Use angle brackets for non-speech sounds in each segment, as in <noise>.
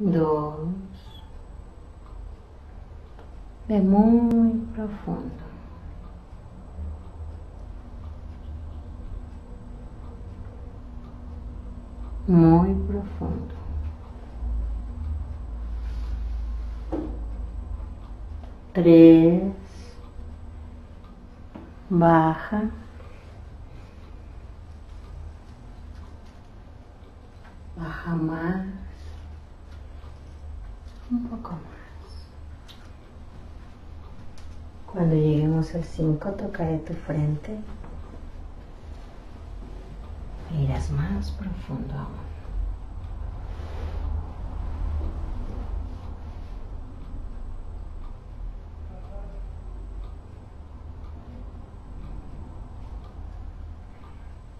dos. Ve muy profundo. Muy profundo. Tres. Baja. Baja más. Un poco más. Cuando lleguemos al 5, tocaré tu frente. E irás más profundo aún.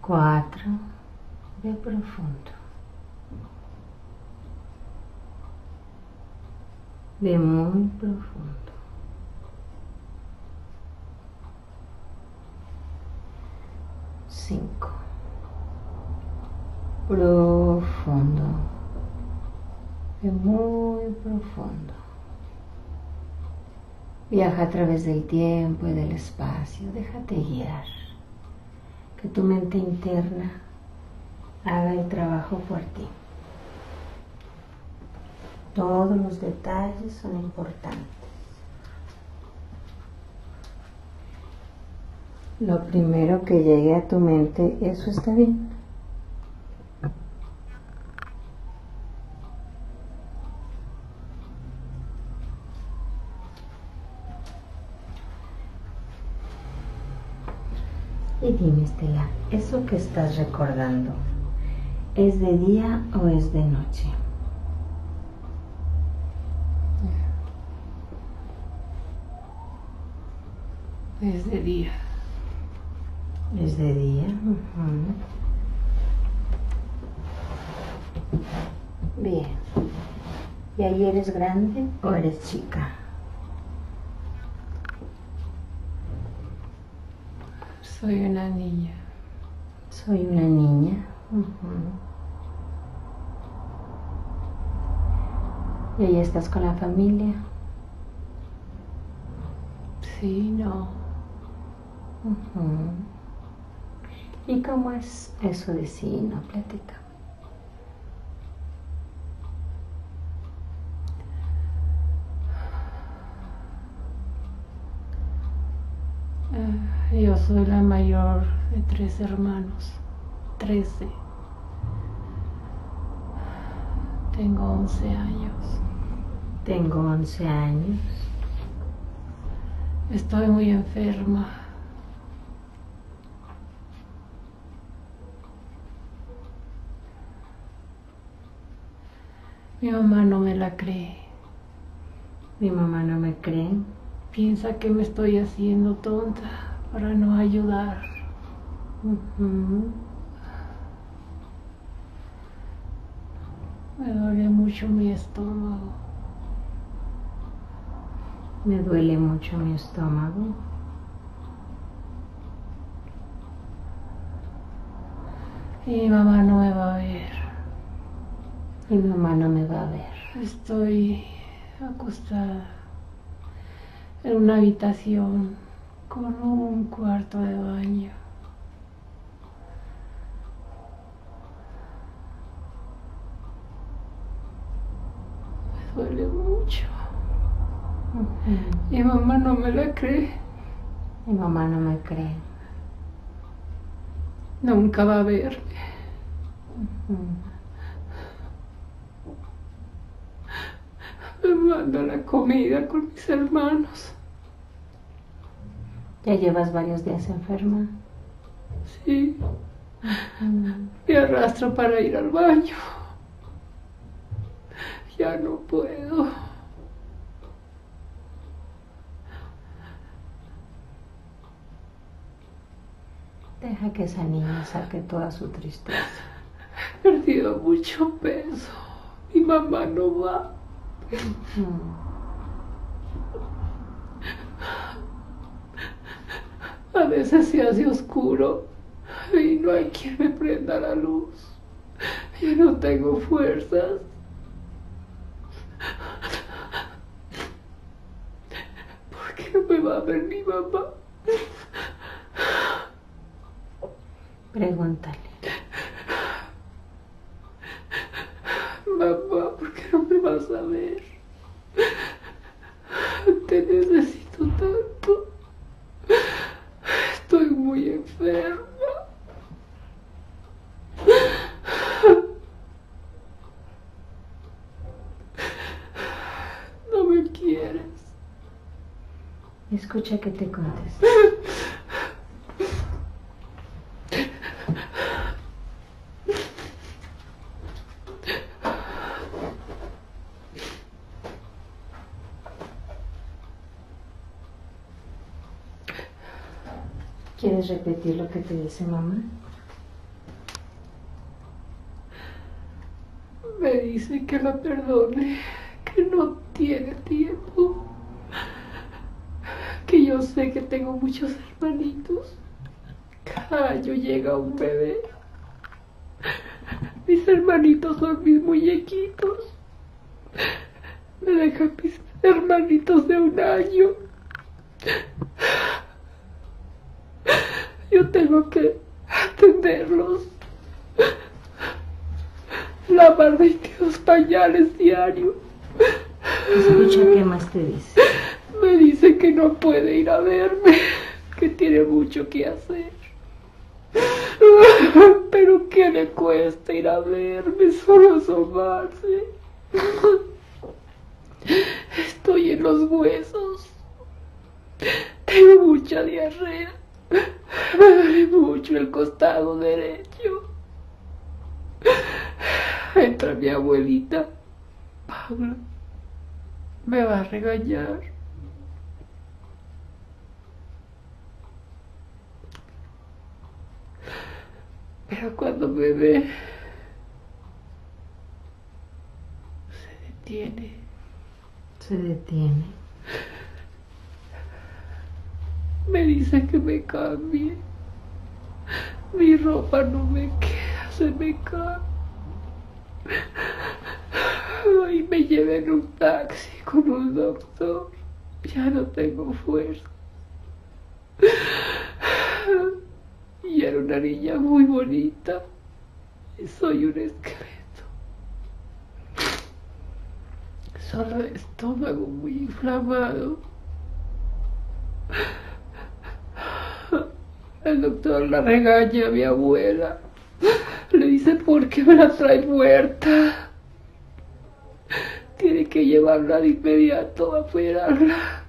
Quatro, bem profundo. Bem muito profundo. Cinco. Profundo. Bem muito profundo. Viaja a través del tiempo y del espacio. Déjate guiar. Que tu mente interna haga el trabajo por ti. Todos los detalles son importantes. Lo primero que llegue a tu mente, eso está bien. Y dime, Estela, ¿eso que estás recordando es de día o es de noche? Es de día. Es de día. Bien. ¿Y ahí eres grande o eres chica? Soy una niña. Soy una niña. ¿Y ahí estás con la familia? Sí, no. ¿Y cómo es eso de sí? No platica. Eh, Yo soy la mayor de tres hermanos. Trece. Tengo once años. Tengo 11 años. Estoy muy enferma. Mi mamá no me la cree. Mi mamá no me cree. Piensa que me estoy haciendo tonta para no ayudar. Me duele mucho mi estómago. Me duele mucho mi estómago. Y mi mamá no me va a ver. Mi mamá no me va a ver. Estoy acostada en una habitación con un cuarto de baño. Me duele mucho. Mi mamá no me la cree. Mi mamá no me cree. Nunca va a verme. Manda la comida con mis hermanos. Ya llevas varios días enferma. Sí, me arrastro para ir al baño. Ya no puedo. Deja que esa niña saque toda su tristeza. He perdido mucho peso. Mi mamá no va. Hmm. A veces se hace oscuro y no hay quien me prenda la luz. Y no tengo fuerzas. ¿Por qué me va a ver mi mamá? Pregúntale. Mamá, ¿por qué <laughs> no me vas a ver? Te necesito tanto. Estoy muy enferma. No me quieres. Escucha que te conteste. <laughs> ¿Quieres repetir lo que te dice mamá? Me dice que la perdone, que no tiene tiempo, que yo sé que tengo muchos hermanitos. Cada año llega un bebé. Mis hermanitos son mis muñequitos. Me dejan mis hermanitos de un año. Yo tengo que atenderlos. Lavar 22 pañales diario. Escucha qué más te dice. Me dice que no puede ir a verme, que tiene mucho que hacer. Pero que le cuesta ir a verme, solo asomarse. Estoy en los huesos. Tengo mucha diarrea. Me duele mucho el costado derecho. Entra mi abuelita. Paula. Me va a regañar. Pero cuando me ve, se detiene. Se detiene. Me dice que me cambie. Mi ropa no me queda, se me cae. Y me llevé en un taxi con un doctor. Ya no tengo fuerza. Y era una niña muy bonita. Soy un esqueleto. Solo el estómago muy inflamado. El doctor la regaña a mi abuela. Le dice, ¿por qué me la trae muerta? Tiene que llevarla de inmediato a operarla.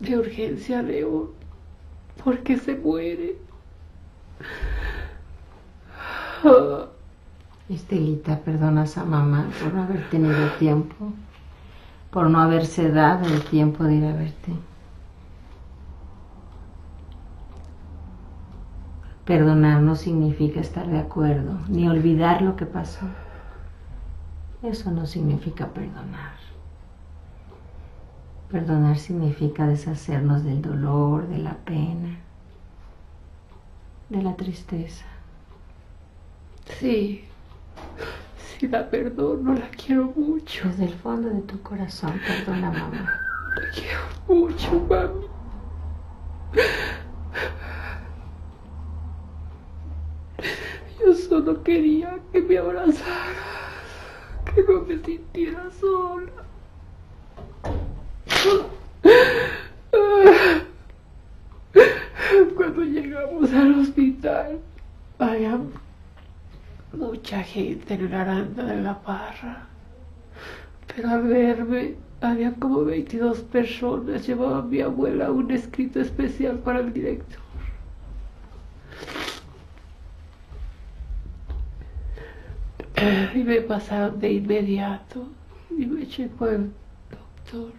De urgencia, León. Porque se muere. Estelita, perdonas a mamá por no haber tenido tiempo, por no haberse dado el tiempo de ir a verte. Perdonar no significa estar de acuerdo, ni olvidar lo que pasó. Eso no significa perdonar. Perdonar significa deshacernos del dolor, de la pena, de la tristeza. sí. Si la perdono, la quiero mucho. Desde el fondo de tu corazón, perdona mamá. La quiero mucho, mami. Yo solo quería que me abrazaras, que no me sintiera sola. Cuando llegamos al hospital, había mucha gente en la aranda de la parra. Pero al verme, había como 22 personas. Llevaba mi abuela un escrito especial para el director. Y me pasaron de inmediato y me checó el doctor.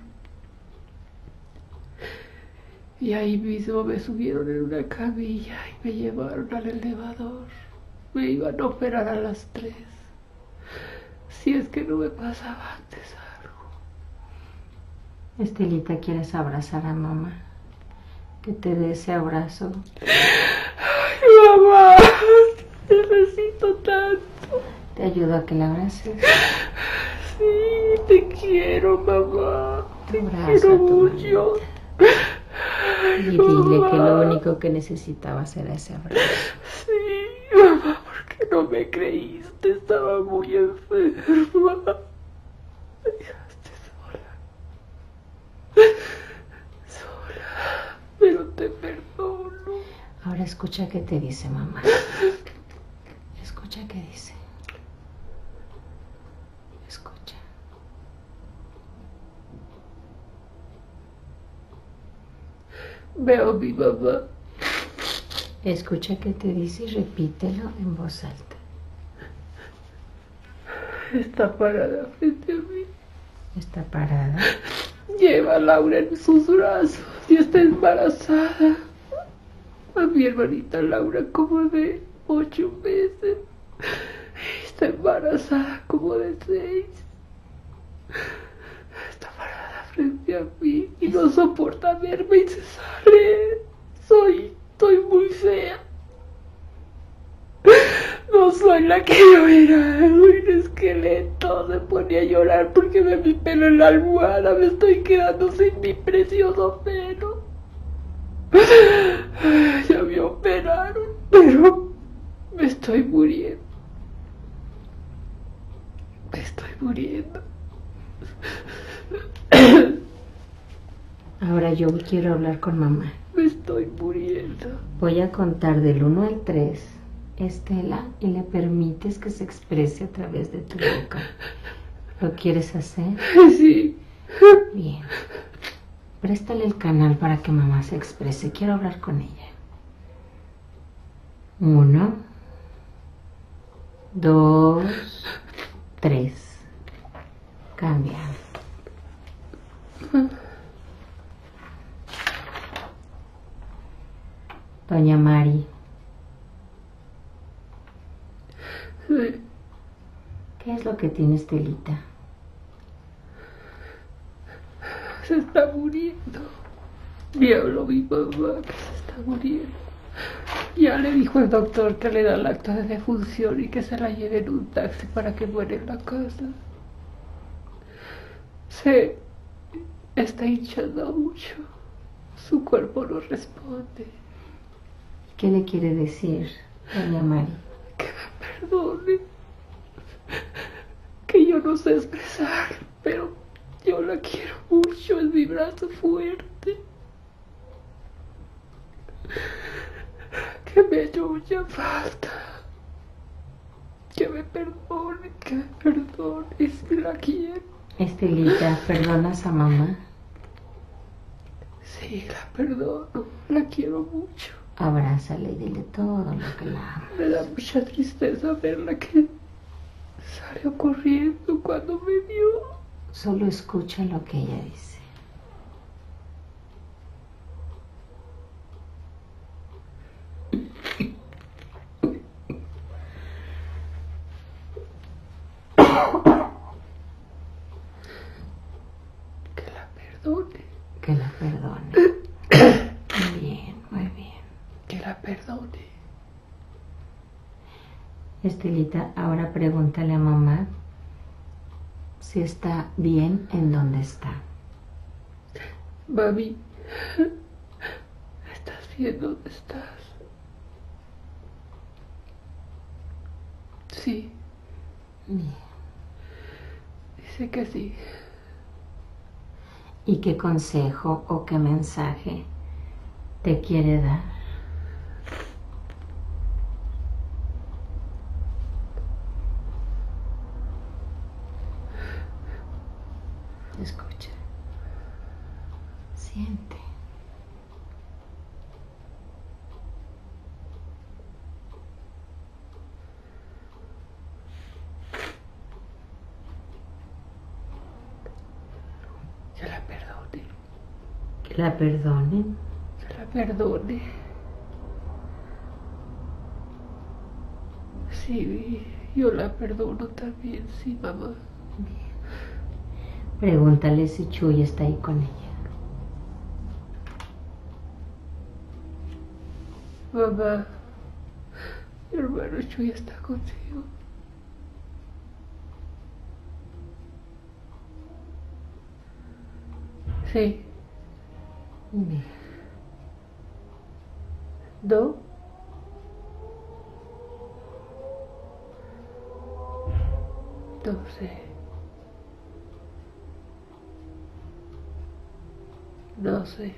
Y ahí mismo me subieron en una camilla y me llevaron al elevador. Me iban a operar a las tres. Si es que no me pasaba antes algo. Estelita, ¿quieres abrazar a mamá? Que te dé ese abrazo. Ay, mamá, te necesito tanto. Te ayudo a que la abraces. Sí, te quiero, mamá. Te quiero mucho. Y dile que lo único que necesitabas era ese abrazo. Sí, mamá, ¿por qué no me creíste? Estaba muy enferma. Me dejaste sola. Sola. Pero te perdono. Ahora escucha qué te dice mamá. Escucha qué dice. Escucha. Veo a mi mamá. Escucha qué te dice y repítelo en voz alta. Está parada frente a mí. Está parada. Lleva a Laura en sus brazos y está embarazada. A mi hermanita Laura como de ocho meses. Está embarazada como de seis. Frente a mí y no soporta verme y se sale. Soy, soy muy fea. No soy la que yo era, un esqueleto. Se pone a llorar porque ve mi pelo en la almohada. Me estoy quedando sin mi precioso pelo. Ya me operaron, pero me estoy muriendo. Me estoy muriendo. Ahora yo quiero hablar con mamá. Me estoy muriendo. Voy a contar del 1 al 3, Estela, y le permites que se exprese a través de tu boca. ¿Lo quieres hacer? <laughs> Sí. Bien. Préstale el canal para que mamá se exprese. Quiero hablar con ella. Uno, dos, tres. Cambia. Doña Mari. ¿qué es lo que tiene Estelita? Se está muriendo. Me habló mi mamá que se está muriendo. Ya le dijo el doctor que le da el acta de defunción y que se la lleve en un taxi para que muera en la casa. Se está hinchando mucho. Su cuerpo no responde. ¿Qué le quiere decir, Doña Mari? Que me perdone. Que yo no sé expresar, pero yo la quiero mucho. Es mi brazo fuerte. Que me ha hecho mucha falta. Que me perdone, que me perdone. Si la quiero. Estelita, ¿perdonas a mamá? Sí, la perdono. La quiero mucho. Abrázale y dile todo lo que la ama. Me da mucha tristeza verla que salió corriendo cuando me vio. Solo escucha lo que ella dice. Que la perdone. Que la perdone. Muy bien, muy bien. Que la perdone. Estelita, ahora pregúntale a mamá si está bien en donde está. Mami, ¿estás bien dónde estás? Sí, Bien. dice que sí. ¿Y qué consejo o qué mensaje te quiere dar? Escucha. Siente. Que la perdone. Que la perdonen. Que la perdone. Sí, yo la perdono también, sí, mamá. Pregúntale si Chuy está ahí con ella. Mamá, mi hermano Chuy está contigo. Sí, Doce. Doce.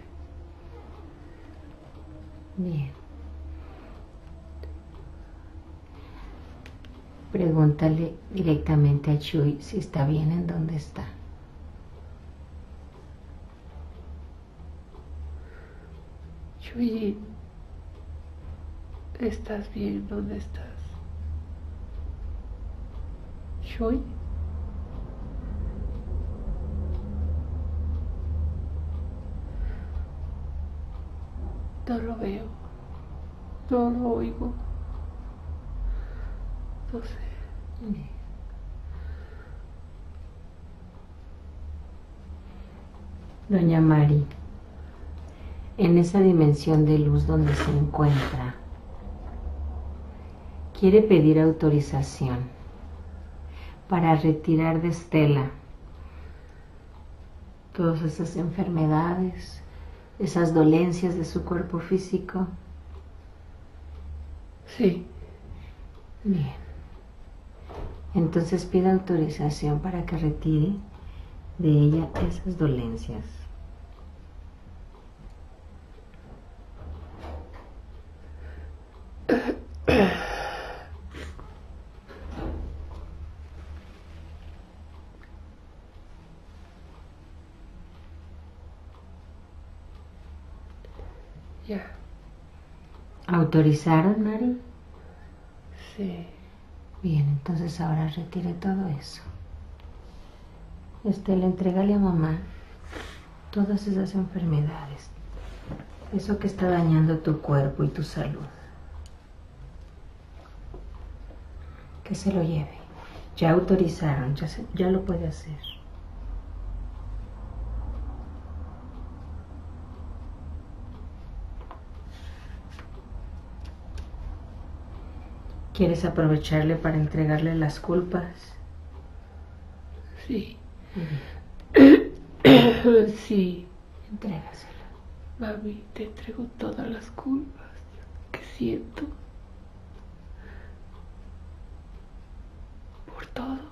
Bien. Pregúntale directamente a Chuy si está bien en donde está. ¿Estás bien? ¿Dónde estás? Chuy. No lo veo. No lo oigo. No sé. Doña Mari, en esa dimensión de luz donde se encuentra, quiere pedir autorización para retirar de Estela todas esas enfermedades, esas dolencias de su cuerpo físico. Sí. Bien. Entonces pide autorización para que retire de ella esas dolencias. Ya. ¿Autorizaron, Mari? Sí. Bien, entonces ahora retire todo eso. Estela, entrégale a mamá todas esas enfermedades. Eso que está dañando tu cuerpo y tu salud. Que se lo lleve. Ya autorizaron, ya, se- ya lo puede hacer. ¿Quieres aprovecharle para entregarle las culpas? Sí. <coughs> Sí. entrégasela. Mami, te entrego todas las culpas que siento por todo.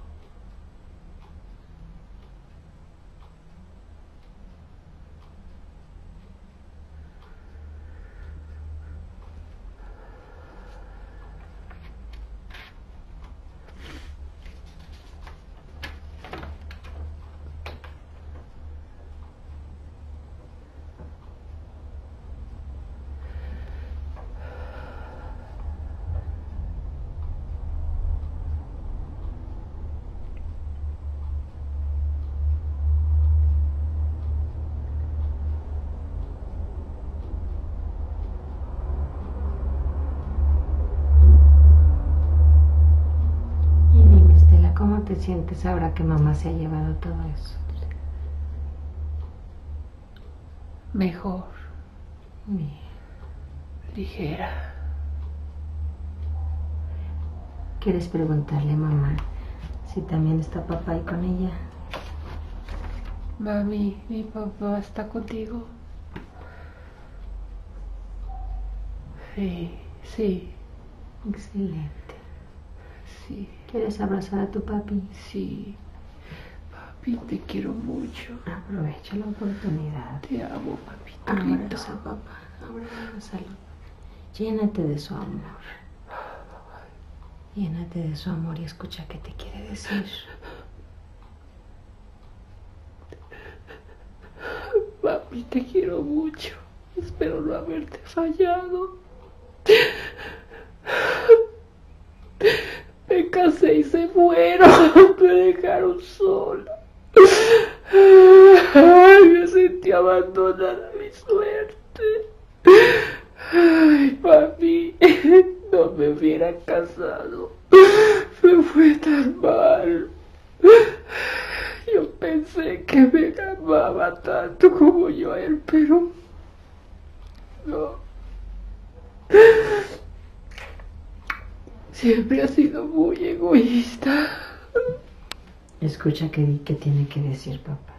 Y dime, Estela, ¿cómo te sientes ahora que mamá se ha llevado todo eso? Mejor, Bien. ligera. ¿Quieres preguntarle a mamá si también está papá ahí con ella? Mami, mi papá está contigo. Sí, sí, Excelente. Sí, ¿Quieres abrazar a tu papi? sí. Papi, te quiero mucho. Aprovecha la oportunidad. Te amo, papito. Abraza papá. Abrázalo. Llénate de su amor. Llénate de su amor y escucha qué te quiere decir. Papi, te quiero mucho. Espero no haberte fallado. Me casé y se fueron. <laughs> Me dejaron sola. Ay, me sentí abandonada a mi suerte. Ay, papi, <laughs> no me hubiera casado. Me fue tan mal. Yo pensé que me amaba tanto como yo a él, pero no. Siempre ha sido muy egoísta. Escucha que, di que tiene que decir papá.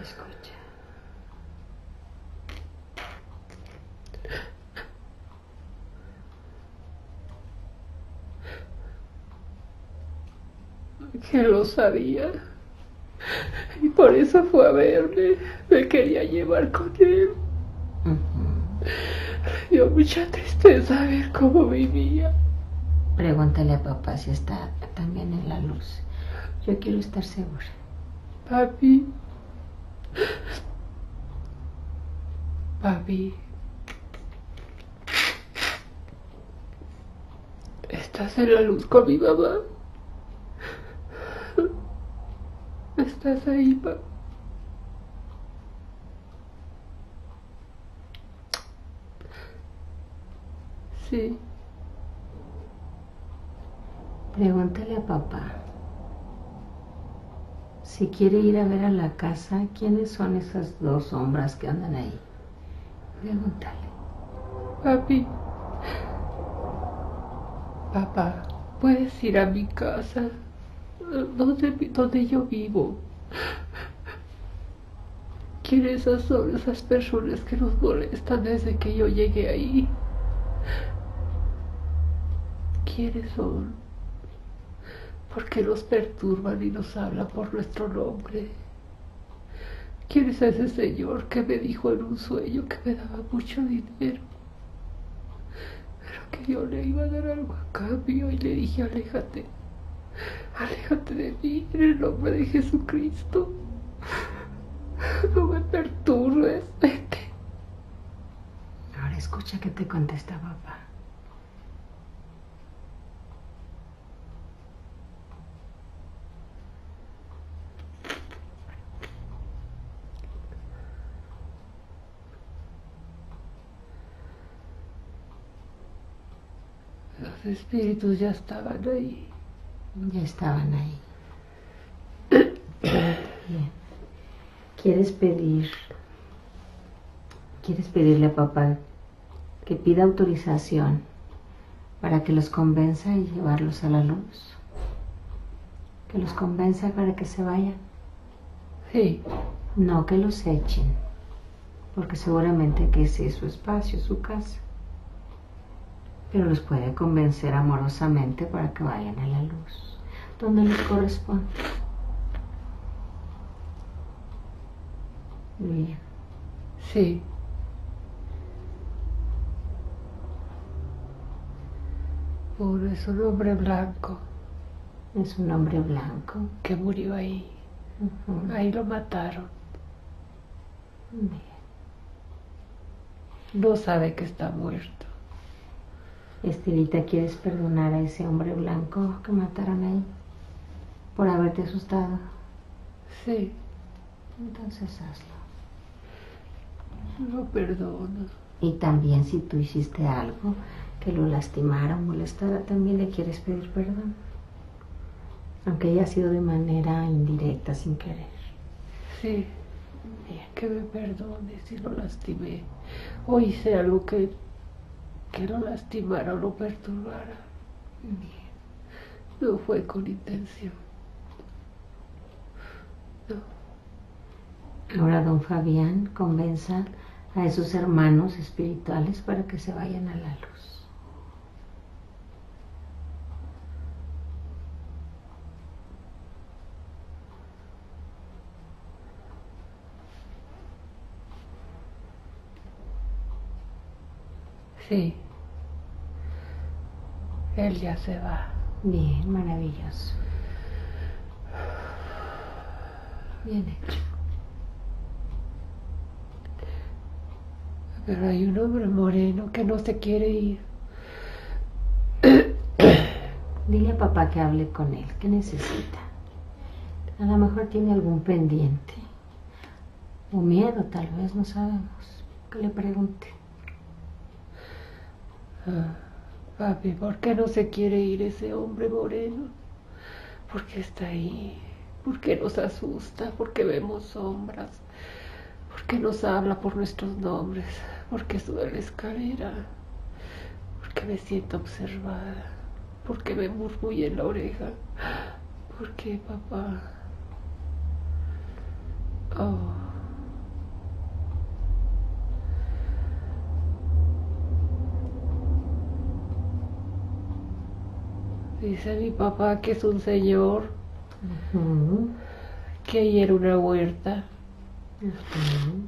Escucha. Que lo sabía. Y por eso fue a verme. Me quería llevar con él. <laughs> dio mucha tristeza ver cómo vivía. Pregúntale a papá si está también en la luz. Yo quiero estar segura. Papi. Papi. ¿Estás en la luz con mi mamá? ¿Estás ahí, papi? Sí. Pregúntale a papá si quiere ir a ver a la casa quiénes son esas dos sombras que andan ahí. Pregúntale. Papi. Papá, ¿puedes ir a mi casa? ¿Dónde, donde yo vivo? ¿Quiénes son esas personas que nos molestan desde que yo llegué ahí? ¿Quiénes son? ¿Por qué nos perturban y nos hablan por nuestro nombre? ¿Quién es ese señor que me dijo en un sueño que me daba mucho dinero? Pero que yo le iba a dar algo a cambio y le dije, aléjate, aléjate de mí en el nombre de Jesucristo. No me perturbes, vete. Ahora escucha que te contesta papá. Los espíritus ya estaban ahí. Ya estaban ahí. <coughs> Bien. ¿Quieres pedir? ¿Quieres pedirle a papá que pida autorización para que los convenza y llevarlos a la luz? Que los convenza para que se vayan. Sí. No que los echen, porque seguramente que ese es su espacio, su casa. Pero los puede convencer amorosamente para que vayan a la luz, donde les corresponde. Bien. Sí. Uno es un hombre blanco Es un hombre blanco. que murió ahí. Ahí lo mataron. Bien. No sabe que está muerto. Estelita, ¿quieres perdonar a ese hombre blanco que mataron ahí? Por haberte asustado. Sí, Entonces hazlo. lo perdono. Y también si tú hiciste algo que lo lastimara o molestara, también le quieres pedir perdón. Aunque haya sido de manera indirecta, sin querer. Sí, que me perdone si lo lastimé o hice algo que, que lo lastimara o lo perturbara. No fue con intención. No. Ahora don Fabián convenza a esos hermanos espirituales para que se vayan a la luz. Sí. Él ya se va. Bien, maravilloso. Bien hecho. Pero hay un hombre moreno que no se quiere ir. Dile a papá que hable con él, que necesita. A lo mejor tiene algún pendiente. O miedo, tal vez, no sabemos. Que le pregunte. Ah, papi, ¿por qué no se quiere ir ese hombre moreno? ¿Por qué está ahí? ¿Por qué nos asusta? ¿Por qué vemos sombras? ¿Por qué nos habla por nuestros nombres? ¿Por qué sube la escalera? ¿Por qué me siento observada? ¿Por qué me murmulla en la oreja? ¿Por qué, papá? Oh. Dice mi papá que es un señor que ahí era una huerta ujú.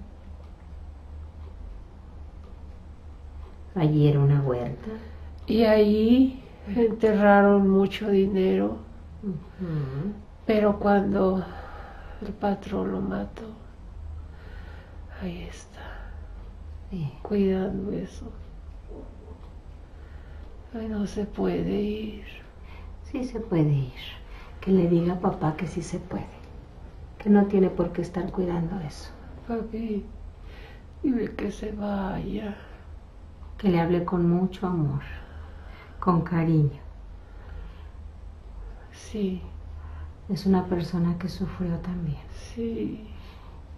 Allí era una huerta. y ahí enterraron mucho dinero, pero cuando el patrón lo mató, ahí está, Sí. cuidando eso. Ay, no se puede ir. Sí se puede ir. Que le diga a papá que sí se puede. Que no tiene por qué estar cuidando eso. Papi, dile que se vaya. Que le hable con mucho amor, con cariño. Sí, Es una persona que sufrió también. sí,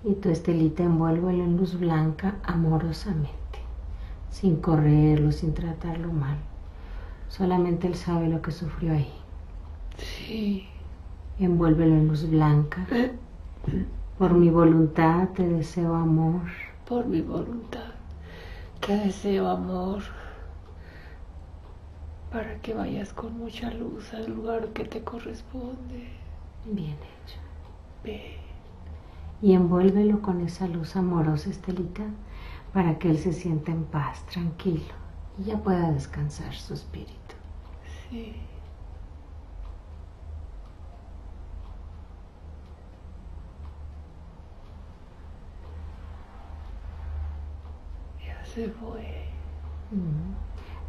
Y tu Estelita envuélvelo en luz blanca amorosamente, sin correrlo, sin tratarlo mal. Solamente él sabe lo que sufrió ahí. Sí. Envuélvelo en luz blanca. Por mi voluntad te deseo amor. Por mi voluntad, te deseo amor para que vayas con mucha luz al lugar que te corresponde. Bien hecho. Ve, Y envuélvelo con esa luz amorosa, Estelita, para que él se sienta en paz, tranquilo, y ya pueda descansar su espíritu. sí. Ya se fue.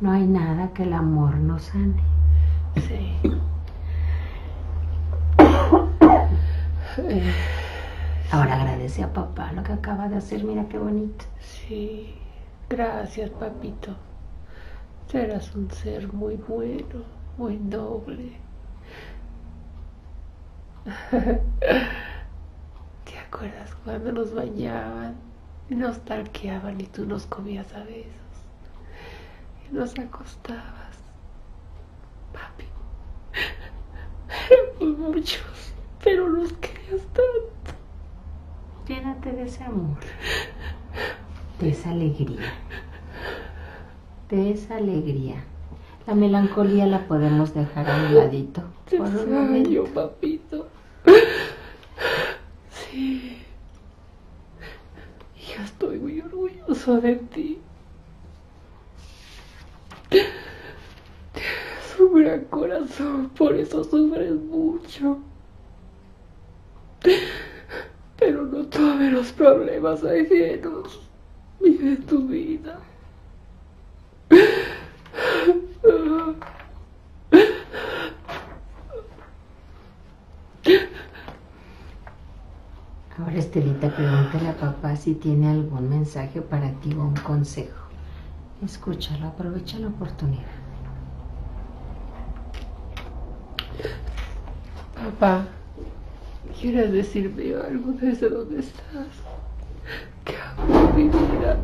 No hay nada que el amor no sane. Sí. Ahora agradece a papá lo que acaba de hacer, mira qué bonito. Sí, gracias, papito. Serás un ser muy bueno, muy noble. <laughs> ¿Te acuerdas cuando nos bañaban y nos talqueaban y tú nos comías a besos? Y nos acostabas. Papi. <laughs> Éramos muchos, pero nos querías tanto. Llénate de ese amor, de esa alegría, de esa alegría. La melancolía la podemos dejar a un ladito Te por un extraño, momento. papito. Sí. Y yo estoy muy orgulloso de ti. Tienes gran corazón, por eso sufres mucho. Pero no tomes los problemas ajenos. Vive tu vida. Ahora Estelita, pregúntale a papá si tiene algún mensaje para ti o un consejo. Escúchalo, aprovecha la oportunidad. Papá, ¿quieres decirme algo desde donde estás? ¿Qué hago mi vida?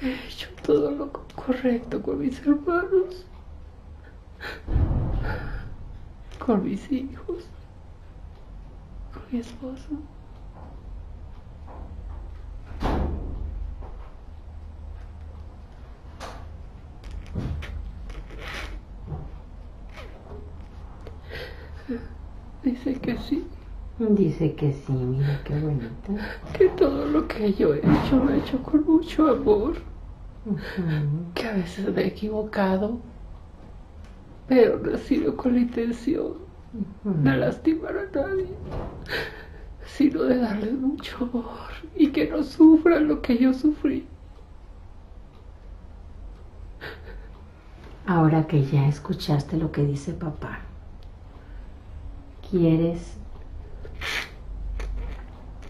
He hecho todo lo correcto con mis hermanos, con mis hijos, mi esposo. Dice que sí, Dice que sí, mira qué bonito. que todo lo que yo he hecho lo he hecho con mucho amor, que a veces me he equivocado, pero no ha sido con la intención de lastimar a nadie, sino de darles mucho amor y que no sufran lo que yo sufrí. Ahora que ya escuchaste lo que dice papá, ¿quieres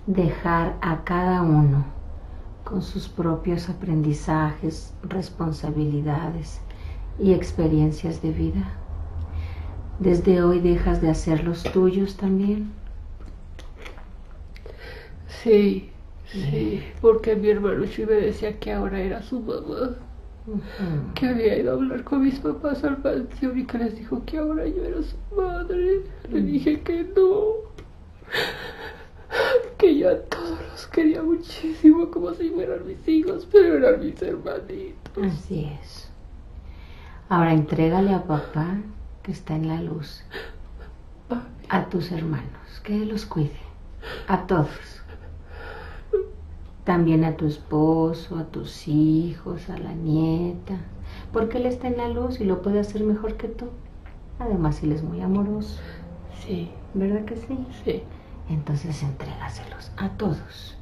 dejar a cada uno con sus propios aprendizajes, responsabilidades y experiencias de vida? ¿Desde hoy dejas de hacer los tuyos también? Sí, sí, porque mi hermano me decía que ahora era su mamá, que había ido a hablar con mis papás al panteón y que les dijo que ahora yo era su madre. Le dije que no, que yo a todos los quería muchísimo como si fueran mis hijos, pero eran mis hermanitos. Así es. Ahora entrégale a papá que está en la luz a tus hermanos, que Él los cuide, a todos. También a tu esposo, a tus hijos, a la nieta, porque Él está en la luz y lo puede hacer mejor que tú. Además, Él es muy amoroso. Sí, ¿Verdad que sí? sí. Entonces entrégaselos a todos.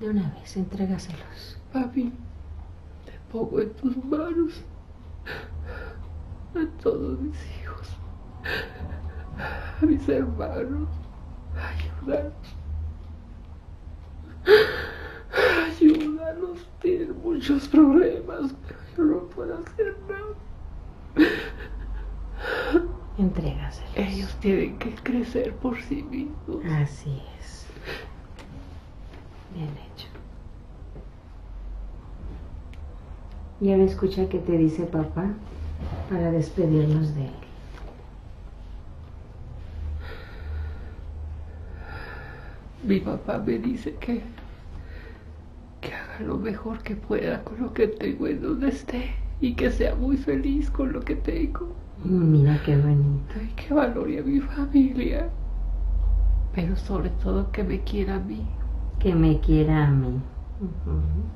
De una vez, entrégaselos. Papi, te pongo en tus manos a todos mis hijos, a mis hermanos. Ayúdanos. Ayúdanos. Tienen muchos problemas, pero yo no puedo hacer nada. Entrégaselos. Ellos tienen que crecer por sí mismos. Así es. Bien hecho. Y ahora escucha qué te dice papá para despedirnos de él. Mi papá me dice que, que haga lo mejor que pueda con lo que tengo en donde esté y que sea muy feliz con lo que tengo. Mira qué bonito. Ay, que valore a mi familia, pero sobre todo que me quiera a mí. Que me quiera a mí.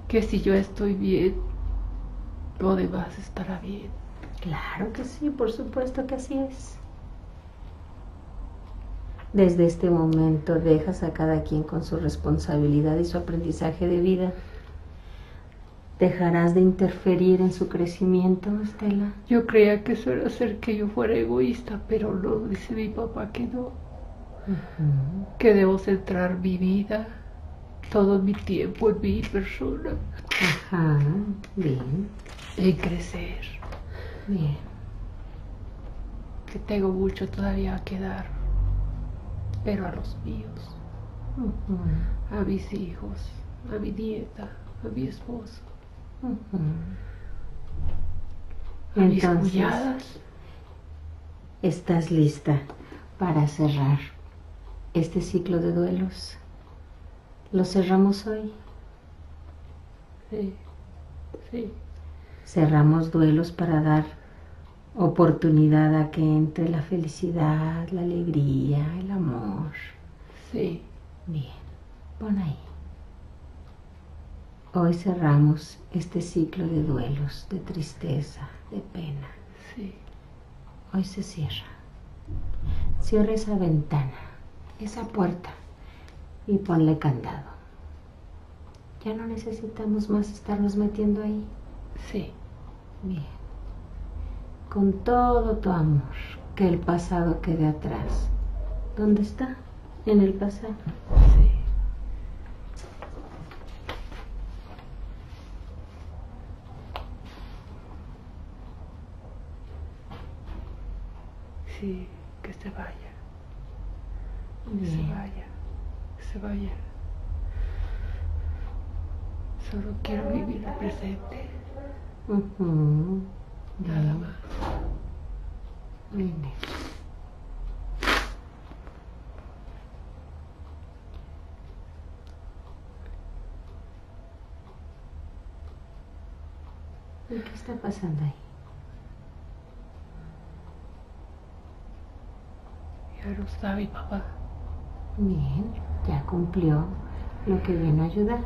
Que si yo estoy bien, lo demás estará bien. Claro que sí, por supuesto que así es. Desde este momento dejas a cada quien con su responsabilidad y su aprendizaje de vida. ¿Dejarás de interferir en su crecimiento, Estela? Yo creía que eso era hacer que yo fuera egoísta, pero no, dice mi papá que no, que debo centrar mi vida, todo mi tiempo en mi persona, Ajá, bien, en crecer, bien. que tengo mucho todavía que dar, pero a los míos, a mis hijos, a mi nieta, a mi esposo, a mis Entonces, cuñadas. ¿estás lista para cerrar este ciclo de duelos? Lo cerramos hoy. Sí, sí, Cerramos duelos para dar oportunidad a que entre la felicidad, la alegría, el amor. sí, Bien, pon ahí. Hoy cerramos este ciclo de duelos, de tristeza, de pena. sí. Hoy se cierra. Cierra esa ventana, esa puerta y ponle candado. Ya no necesitamos más estarnos metiendo ahí. Sí, Bien. Con todo tu amor, que el pasado quede atrás. ¿Dónde está? En el pasado. sí. Sí, que se vaya, que se vaya, que se vaya. Solo quiero vivir el presente, Ujú. nada Bien. más. Hecho. ¿Y qué está pasando ahí? Ya está mi papá. Bien, ya cumplió lo que vino a ayudar.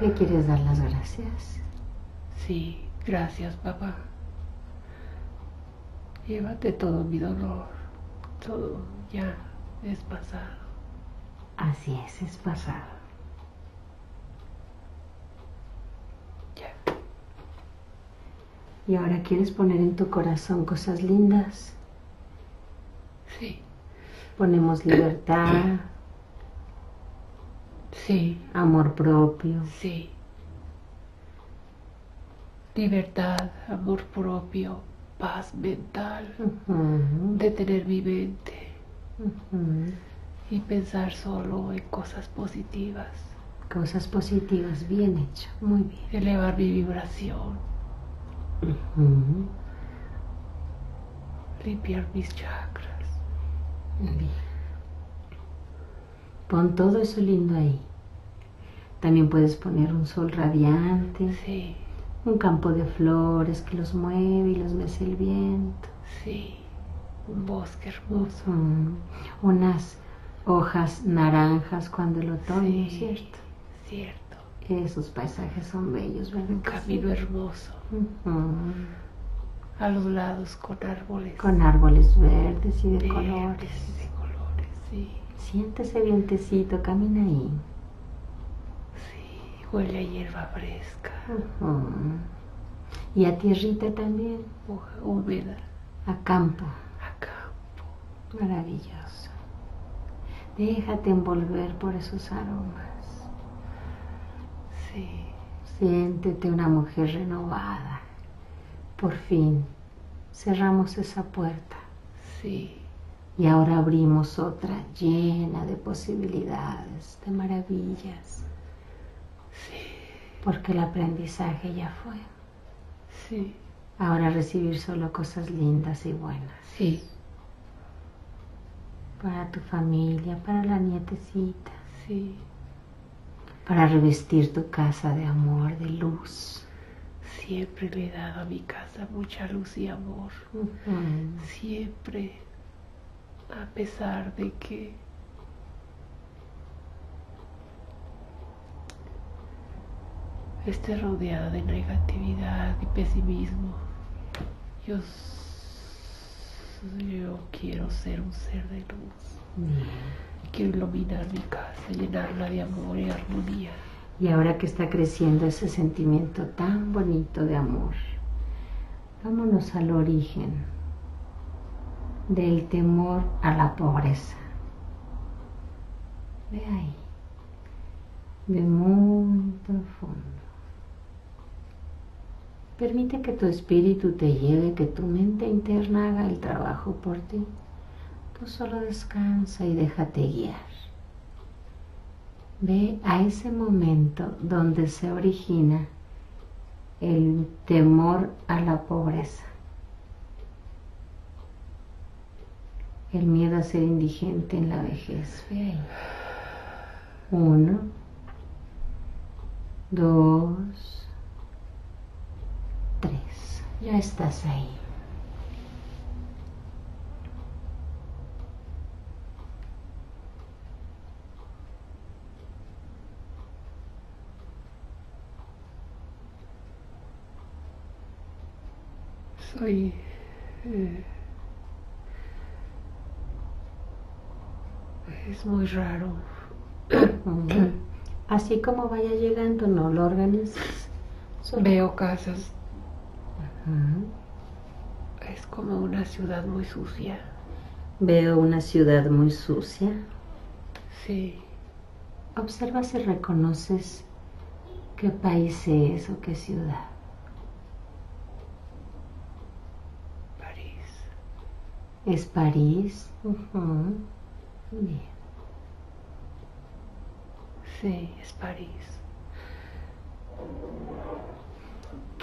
¿Le quieres dar las gracias? Sí, gracias papá. Llévate todo mi dolor, todo ya es pasado. Así es, es pasado. Ya. Y ahora quieres poner en tu corazón cosas lindas. Sí, Ponemos libertad, sí, amor propio. sí. Libertad, amor propio, paz mental, Ujú, detener mi mente y pensar solo en cosas positivas, Cosas positivas, bien hecho, muy bien. elevar mi vibración, Ujú, limpiar mis chakras. Bien. Pon todo eso lindo ahí. También puedes poner un sol radiante, Sí, un campo de flores que los mueve y los mece el viento. sí, un bosque hermoso. Mm, Unas hojas naranjas cuando el otoño, Sí, ¿cierto? Cierto. Esos paisajes son bellos, ¿verdad? Un camino hermoso. A los lados con árboles. Con árboles verdes y de verdes, colores. de colores, sí. Siente ese vientecito, camina ahí. Huele a hierba fresca. Y a tierrita también, hoja húmeda, a campo. a campo. Maravilloso. Déjate envolver por esos aromas. Sí, Siéntete una mujer renovada. Por fin cerramos esa puerta sí, y ahora abrimos otra llena de posibilidades, de maravillas, sí, porque el aprendizaje ya fue. sí, Ahora recibir solo cosas lindas y buenas. sí, Para tu familia, para la nietecita, sí. para revestir tu casa de amor, de luz. Siempre le he dado a mi casa mucha luz y amor. Siempre, a pesar de que esté rodeada de negatividad y pesimismo, yo, yo quiero ser un ser de luz. Bien. Quiero iluminar mi casa, llenarla de amor y armonía. Y ahora que está creciendo ese sentimiento tan bonito de amor, vámonos al origen del temor a la pobreza. Ve ahí, ve muy profundo. Permite que tu espíritu te lleve, que tu mente interna haga el trabajo por ti. Tú solo descansa y déjate guiar. Ve a ese momento donde se origina el temor a la pobreza, el miedo a ser indigente en la vejez. Ve ahí. Uno, dos. Ya estás ahí. Soy... eh, es muy raro. Así como vaya llegando, no lo organizes. Solo- Veo casas, Es como una ciudad muy sucia. Veo una ciudad muy sucia. Sí, Observa si reconoces qué país es o qué ciudad. París. ¿Es París? Bien. Sí, es París.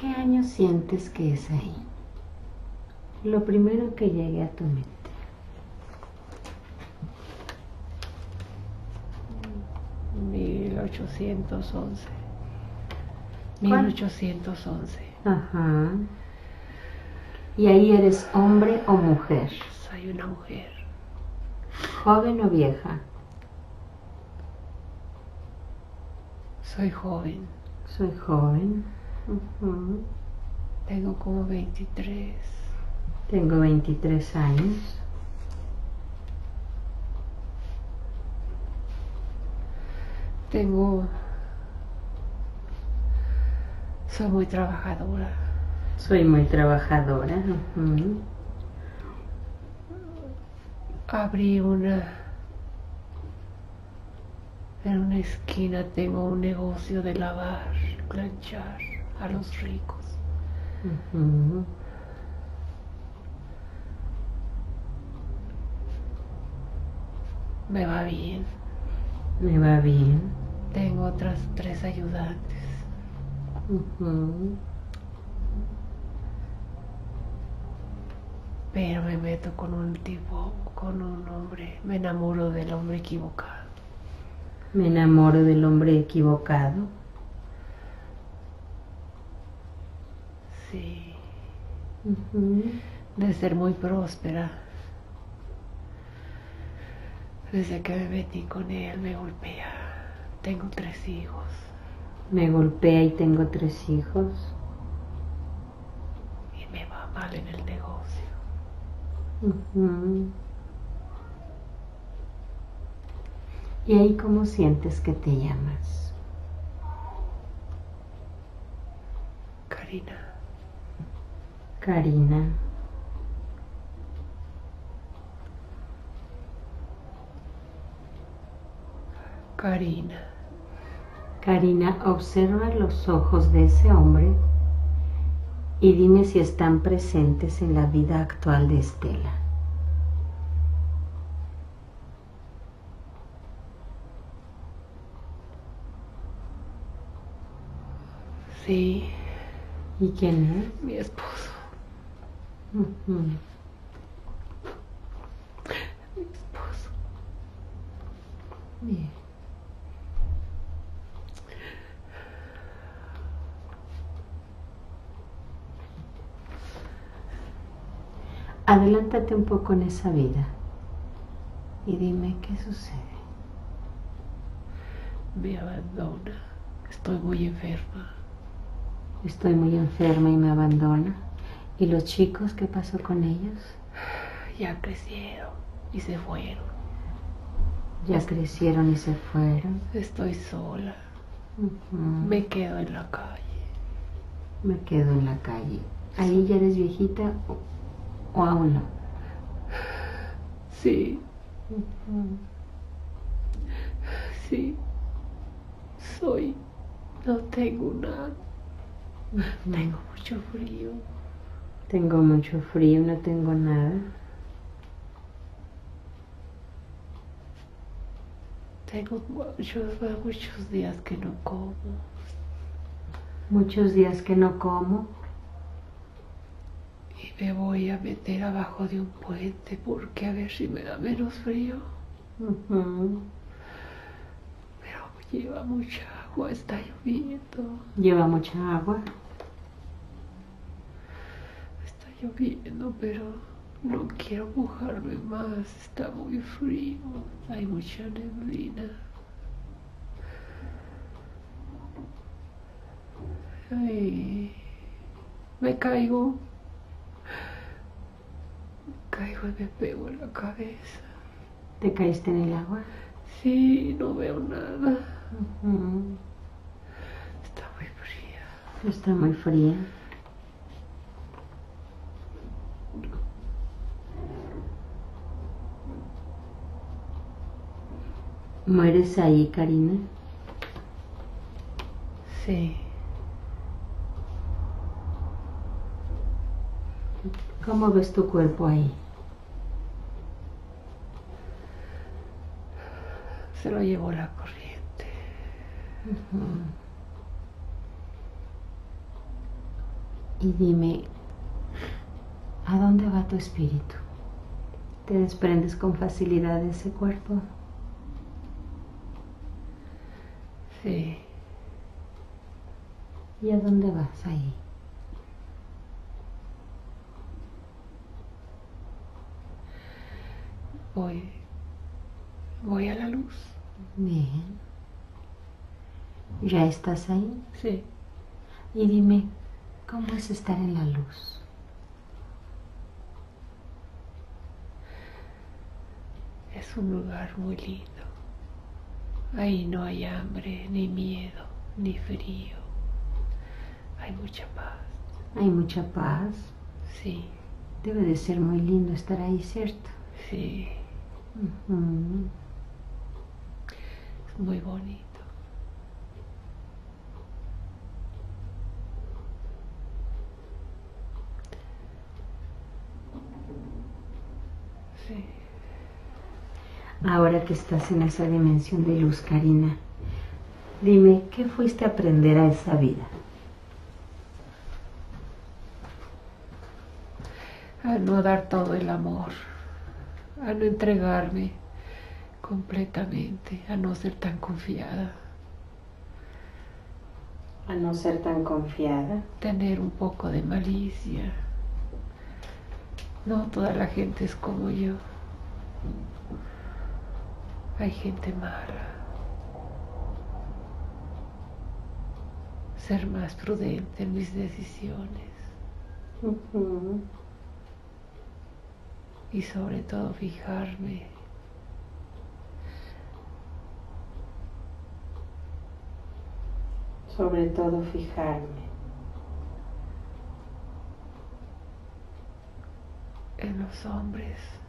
¿Qué año sientes que es ahí? Lo primero que llegue a tu mente. 1811. ¿Cuál? 1811. Ajá. ¿Y ahí eres hombre o mujer? Soy una mujer. ¿Joven o vieja? Soy joven. Soy joven. Tengo como 23. Tengo 23 años. Tengo... Soy muy trabajadora. Soy muy trabajadora. Abrí una... En una esquina tengo un negocio de lavar, planchar a los ricos. Me va bien. Me va bien. Tengo otras tres ayudantes. Pero me meto con un tipo, con un hombre. Me enamoro del hombre equivocado. Me enamoro del hombre equivocado. Sí. De ser muy próspera. Desde que me metí con él me golpea. Tengo tres hijos. Me golpea y tengo tres hijos. Y me va mal en el negocio. ¿Y ahí cómo sientes que te llamas? Karina, Karina. Karina. Karina, observa los ojos de ese hombre y dime si están presentes en la vida actual de Estela. Sí, ¿Y quién es? mi esposo. Mi esposo. Bien. Adelántate un poco en esa vida y dime qué sucede. Me abandona. Estoy muy enferma. Estoy muy enferma y me abandona. ¿Y los chicos qué pasó con ellos? Ya crecieron y se fueron. Ya crecieron y se fueron. Estoy sola. Me quedo en la calle. Me quedo en la calle. ¿Ahí ya eres viejita o, o aún no? Sí, sí. Soy. No tengo nada. Tengo mucho frío. Tengo mucho frío, no tengo nada. Tengo muchos, muchos días que no como. Muchos días que no como. Y me voy a meter abajo de un puente porque a ver si me da menos frío. Ujú. Pero lleva mucha agua, está lloviendo. Lleva mucha agua. Está lloviendo, pero no quiero mojarme más. Está muy frío. Hay mucha neblina. Ay, me caigo. Me caigo y me pego en la cabeza. ¿Te caíste en el agua? Sí, no veo nada. Está muy fría. Está muy fría. ¿Mueres ahí, Karina? Sí. ¿Cómo ves tu cuerpo ahí? Se lo llevó la corriente. Y dime, ¿a dónde va tu espíritu? ¿Te desprendes con facilidad de ese cuerpo? Sí. ¿Y a dónde vas ahí? Voy. Voy a la luz. Bien. ¿Ya estás ahí? Sí. Y dime, ¿cómo es estar en la luz? Es un lugar muy lindo. Ahí no hay hambre, ni miedo, ni frío. Hay mucha paz. Hay mucha paz. Sí, Debe de ser muy lindo estar ahí, ¿cierto? sí. Ujú. Es muy bonito. Sí. Ahora que estás en esa dimensión de luz, Karina, dime, ¿qué fuiste a aprender a esa vida? A no dar todo el amor. A no entregarme completamente. A no ser tan confiada. A no ser tan confiada. tener un poco de malicia. No toda la gente es como yo. Hay gente mala. Ser más prudente en mis decisiones. Y sobre todo fijarme sobre todo fijarme en los hombres.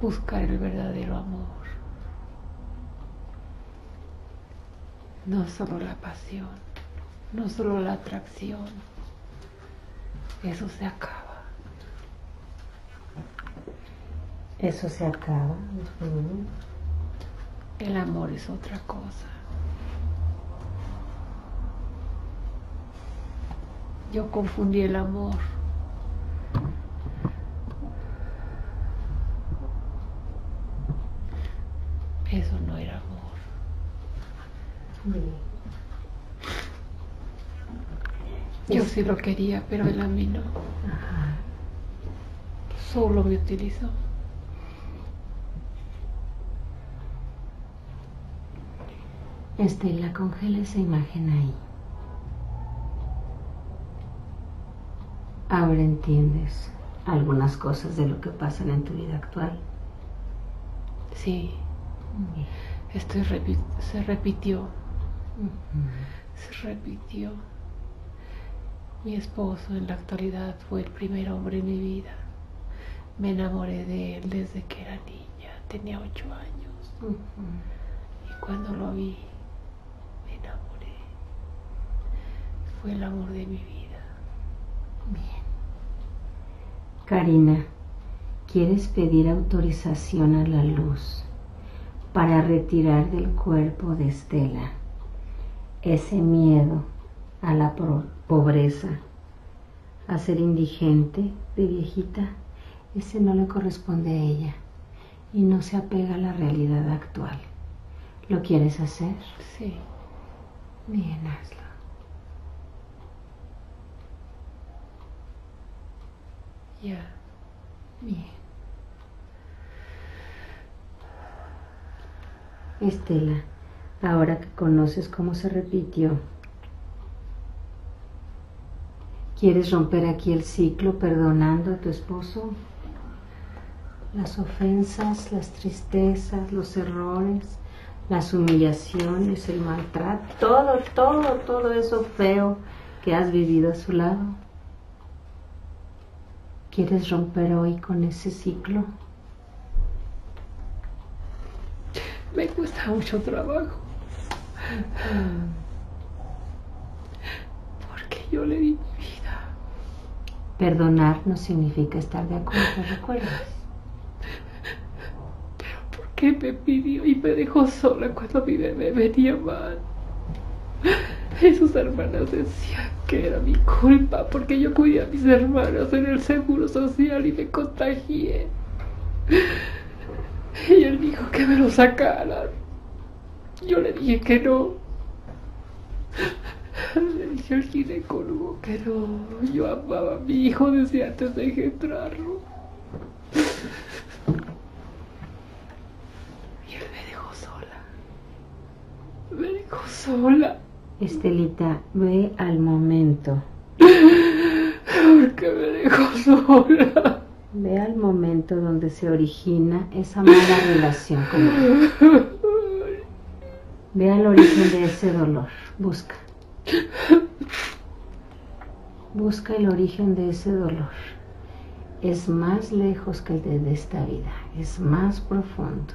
Buscar el verdadero amor. No solo la pasión, no solo la atracción. Eso se acaba. Eso se acaba. El amor es otra cosa. Yo confundí el amor. Eso no era amor. Yo sí lo quería, pero él a mí no. Solo me utilizó. Estela, congela esa imagen ahí. Ahora entiendes algunas cosas de lo que pasan en tu vida actual. Sí. Esto se repitió. Se repitió. Mi esposo en la actualidad fue el primer hombre en mi vida. Me enamoré de él desde que era niña, tenía ocho años. Y cuando lo vi, fue el amor de mi vida. Bien. Karina, ¿quieres pedir autorización a la luz para retirar del cuerpo de Estela ese miedo a la pobreza, a ser indigente de viejita? Ese no le corresponde a ella y no se apega a la realidad actual. ¿Lo quieres hacer? Sí. Bien, hazlo. Ya. Bien. Estela, ahora que conoces cómo se repitió, ¿quieres romper aquí el ciclo perdonando a tu esposo? Las ofensas, las tristezas, los errores, las humillaciones, el maltrato, todo, todo, todo eso feo que has vivido a su lado. ¿Quieres romper hoy con ese ciclo? Me cuesta mucho trabajo. Porque yo le di mi vida. Perdonar no significa estar de acuerdo, ¿recuerdas? Pero ¿por qué me pidió y me dejó sola cuando mi bebé venía mal? Y sus hermanas decían que era mi culpa porque yo cuidé a mis hermanos en el seguro social y me contagié. Y él dijo que me lo sacaran. Yo le dije que no. <laughs> Dije al ginecólogo que no. Yo amaba a mi hijo desde antes de entrarlo. Y él me dejó sola. Me dejó sola. Estelita, ve al momento. ¿Por qué me dejó sola? Ve al momento donde se origina esa mala relación con él. <laughs> Ve al origen de ese dolor. Busca. Busca el origen de ese dolor. Es más lejos que el de esta vida. Es más profundo.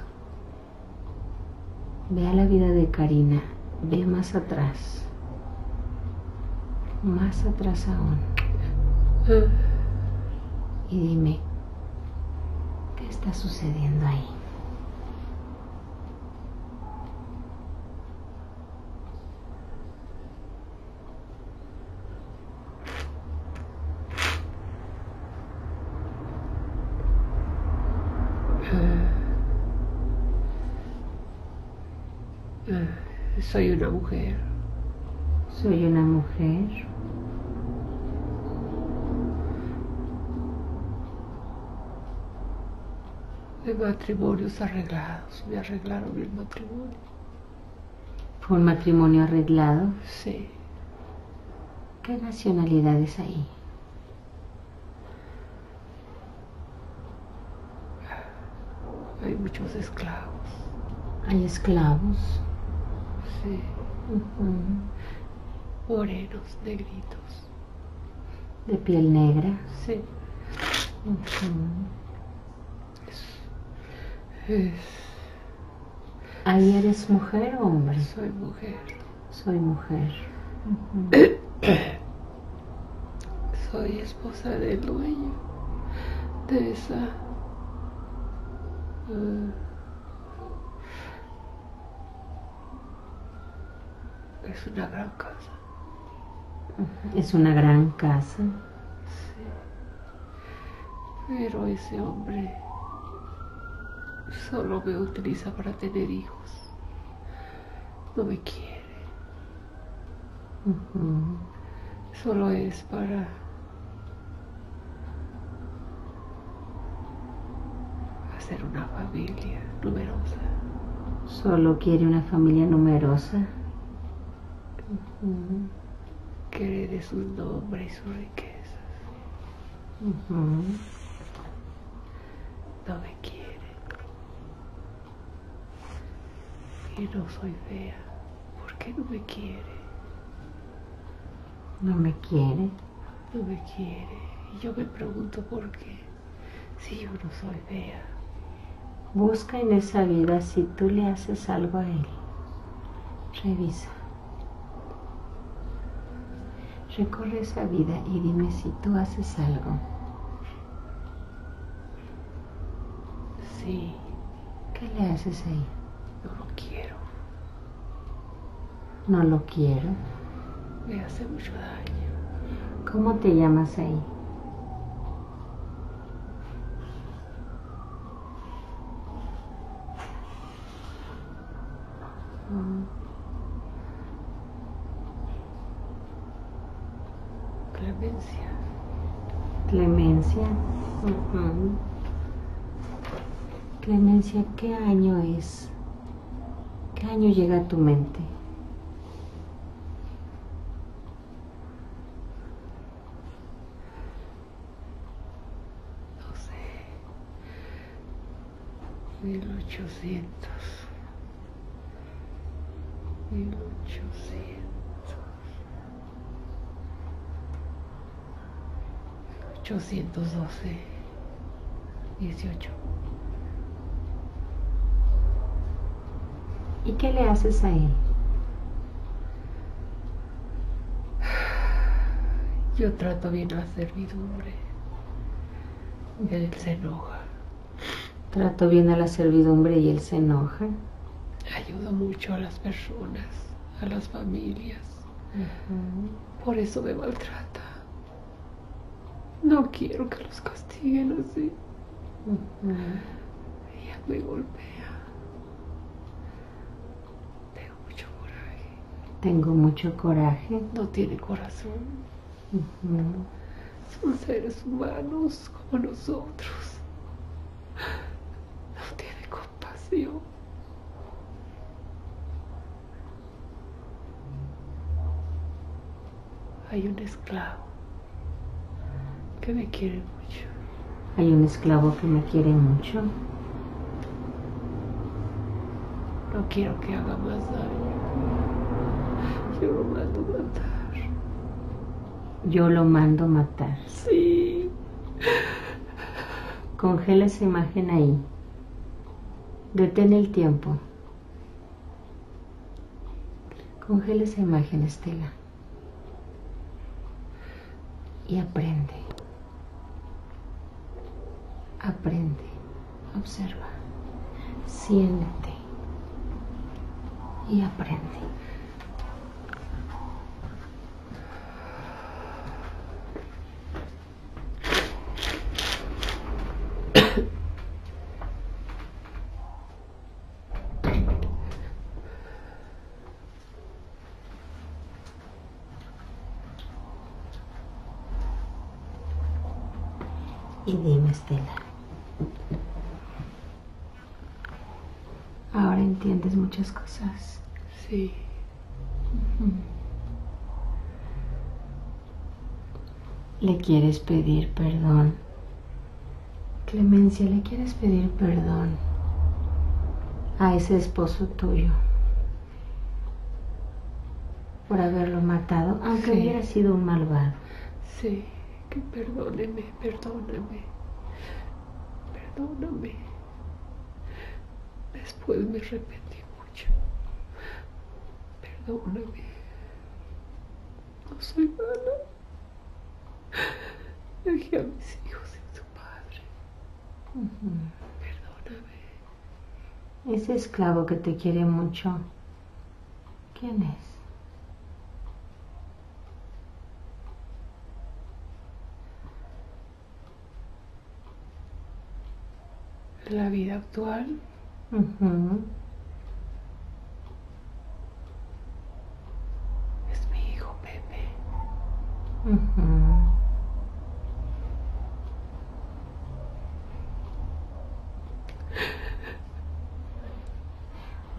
Ve a la vida de Karina Ve más atrás. Más atrás aún. Y dime, ¿qué está sucediendo ahí? Soy una mujer. Soy una mujer. de matrimonios arreglados. Me arreglaron el matrimonio. ¿Fue un matrimonio arreglado? Sí. ¿Qué nacionalidades hay? Hay muchos esclavos. Hay esclavos. Sí. Ujú. Morenos, negritos. De piel negra. Sí. Es- ¿Ahí eres mujer o hombre? soy mujer. Soy mujer. Soy esposa del dueño de esa. eh, es una gran casa. Es una gran casa. Sí. Pero ese hombre solo me utiliza para tener hijos. No me quiere. Solo es para hacer una familia numerosa. Solo quiere una familia numerosa. Ujú. Que herede sus nombres y sus riquezas. Ujú. No me quiere. Y no soy fea. ¿Por qué no me quiere? No me quiere. No me quiere. Y yo me pregunto por qué. Si yo no soy fea. Busca en esa vida si tú le haces algo a él. Revisa. Recorre esa vida y dime si tú haces algo. Sí, ¿Qué le haces ahí? no lo quiero. No lo quiero. Me hace mucho daño. ¿Cómo te llamas ahí? Mm, Clemencia. Clemencia. Ujú. Clemencia, ¿qué año es? ¿Qué año llega a tu mente? No sé. 1800. 1800. 812. 18. ¿Y qué le haces a él? Yo trato bien la servidumbre. Él se enoja. Trato bien a la servidumbre y él se enoja. Ayuda mucho a las personas, a las familias. Por eso me maltrata. No quiero que los castiguen así. Ella me golpea. Tengo mucho coraje. Tengo mucho coraje. No tiene corazón. Son seres humanos como nosotros. No tiene compasión. Hay un esclavo que me quiere mucho. Hay un esclavo que me quiere mucho. No quiero que haga más daño. Yo lo mando a matar. Yo lo mando matar. Sí. Congela esa imagen ahí. Detén el tiempo. Congela esa imagen, Estela. Y aprende. Aprende. Observa. Siente. Y aprende. Y dime, Estela, entiendes muchas cosas. Sí. Le quieres pedir perdón. Clemencia, le quieres pedir perdón a ese esposo tuyo por haberlo matado, aunque Sí. hubiera sido un malvado. Sí, que perdóneme, perdóname. Perdóname. Después me arrepentí Perdóname. No soy mala. Dejé a mis hijos sin su padre. Perdóname. Ese esclavo que te quiere mucho, ¿quién es? La vida actual, es mi hijo Pepe.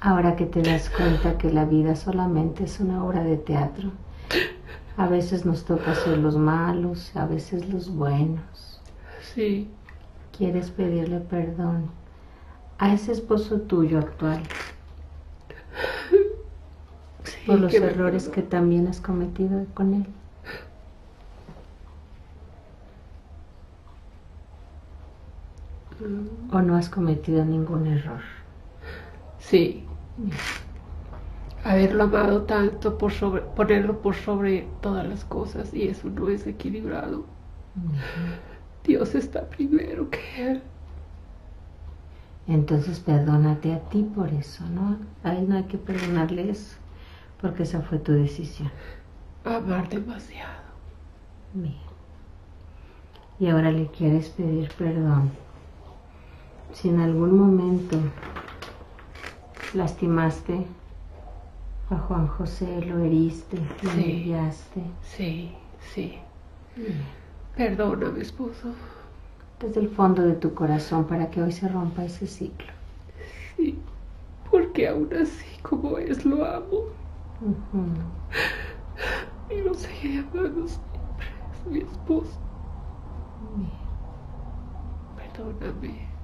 Ahora que te das cuenta que la vida solamente es una obra de teatro, a veces nos toca ser los malos, a veces los buenos. Sí, Quieres pedirle perdón a ese esposo tuyo actual sí. por los errores que también has cometido con él. Mm, ¿O no has cometido ningún error? Sí. Haberlo amado tanto por sobre, ponerlo por sobre todas las cosas y eso no es equilibrado. Dios está primero que él. Entonces perdónate a ti por eso, ¿no? A él no hay que perdonarle eso, porque esa fue tu decisión. Amar demasiado. Bien. Y ahora le quieres pedir perdón. Si en algún momento lastimaste a Juan José, lo heriste, lo Sí. humillaste. Sí, sí. Perdóname, esposo. Desde el fondo de tu corazón para que hoy se rompa ese ciclo. Sí. Porque aún así como es lo amo y lo seguiré amando siempre. Es mi esposo. Bien. Perdóname.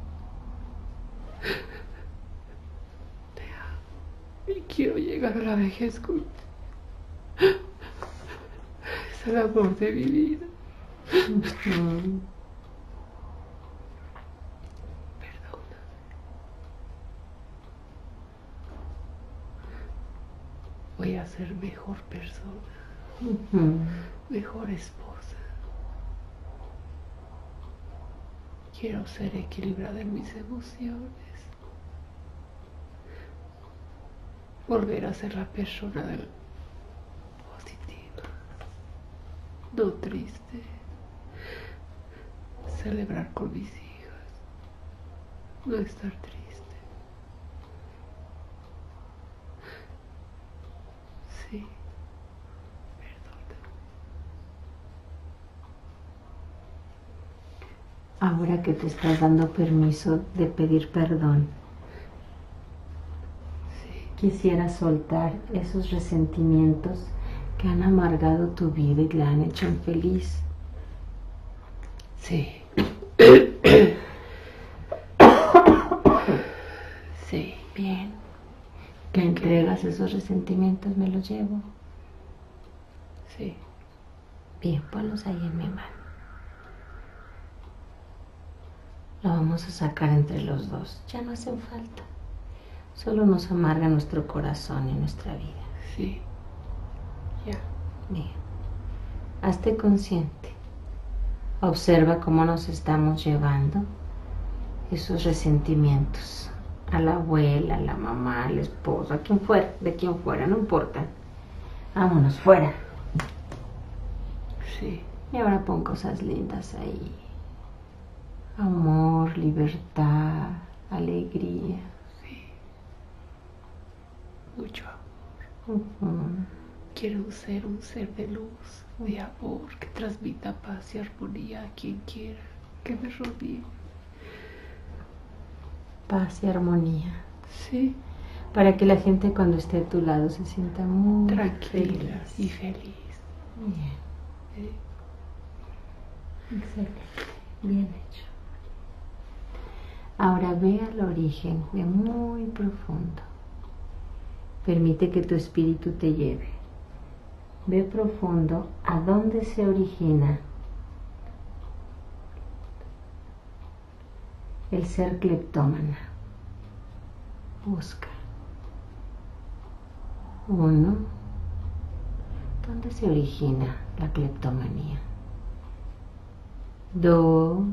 Y quiero llegar a la vejez con. Es el amor de mi vida. Perdona. Voy a ser mejor persona, mejor esposa. Quiero ser equilibrada en mis emociones. Volver a ser la persona del positiva, no triste. Celebrar con mis hijas, no estar triste. Sí, perdona. Ahora que te estás dando permiso de pedir perdón, quisiera soltar esos resentimientos que han amargado tu vida y la han hecho infeliz. sí. <coughs> Sí, Bien. ¿Me entregas esos resentimientos? Me los llevo. sí. Bien, ponlos ahí en mi mano. Lo vamos a sacar entre los dos. Ya no hacen falta. Solo nos amarga nuestro corazón y nuestra vida. Sí. Ya. Bien. Hazte consciente. Observa cómo nos estamos llevando esos resentimientos a la abuela, a la mamá, al esposo, a quien fuera, de quien fuera, no importa. Vámonos fuera. Sí. Y ahora pon cosas lindas ahí. Amor, libertad, alegría. Sí. Mucho amor. Quiero ser un ser de luz, de amor, que transmita paz y armonía a quien quiera que me rodee. Paz y armonía. Sí. para que la gente cuando esté a tu lado se sienta muy Tranquila feliz. y feliz. Bien, ¿eh? excelente, bien hecho. Ahora ve al origen, ve muy profundo. Permite que tu espíritu te lleve. Ve profundo a dónde se origina el ser cleptómana. Busca. Uno. ¿Dónde se origina la cleptomanía? Dos.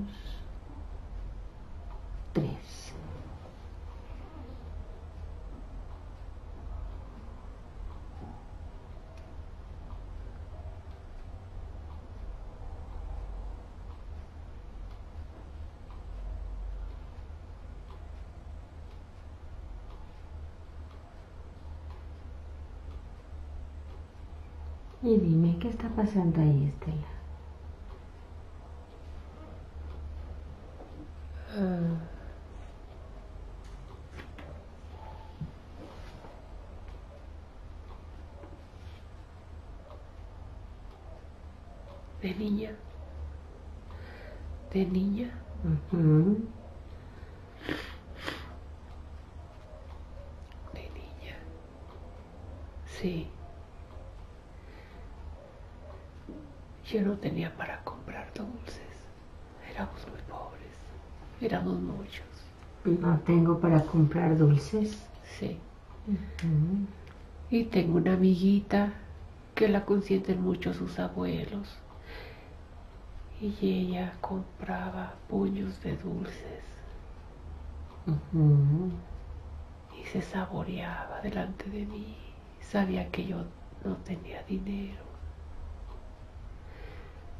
Tres. Y dime, ¿qué está pasando ahí, Estela? Ah. De niña. De niña. Ujú. De niña. Sí. Yo no tenía para comprar dulces. Éramos muy pobres. Éramos muchos. No tengo para comprar dulces. Sí. Y tengo una amiguita que la consienten mucho sus abuelos. Y ella compraba puños de dulces y se saboreaba delante de mí. Sabía que yo no tenía dinero.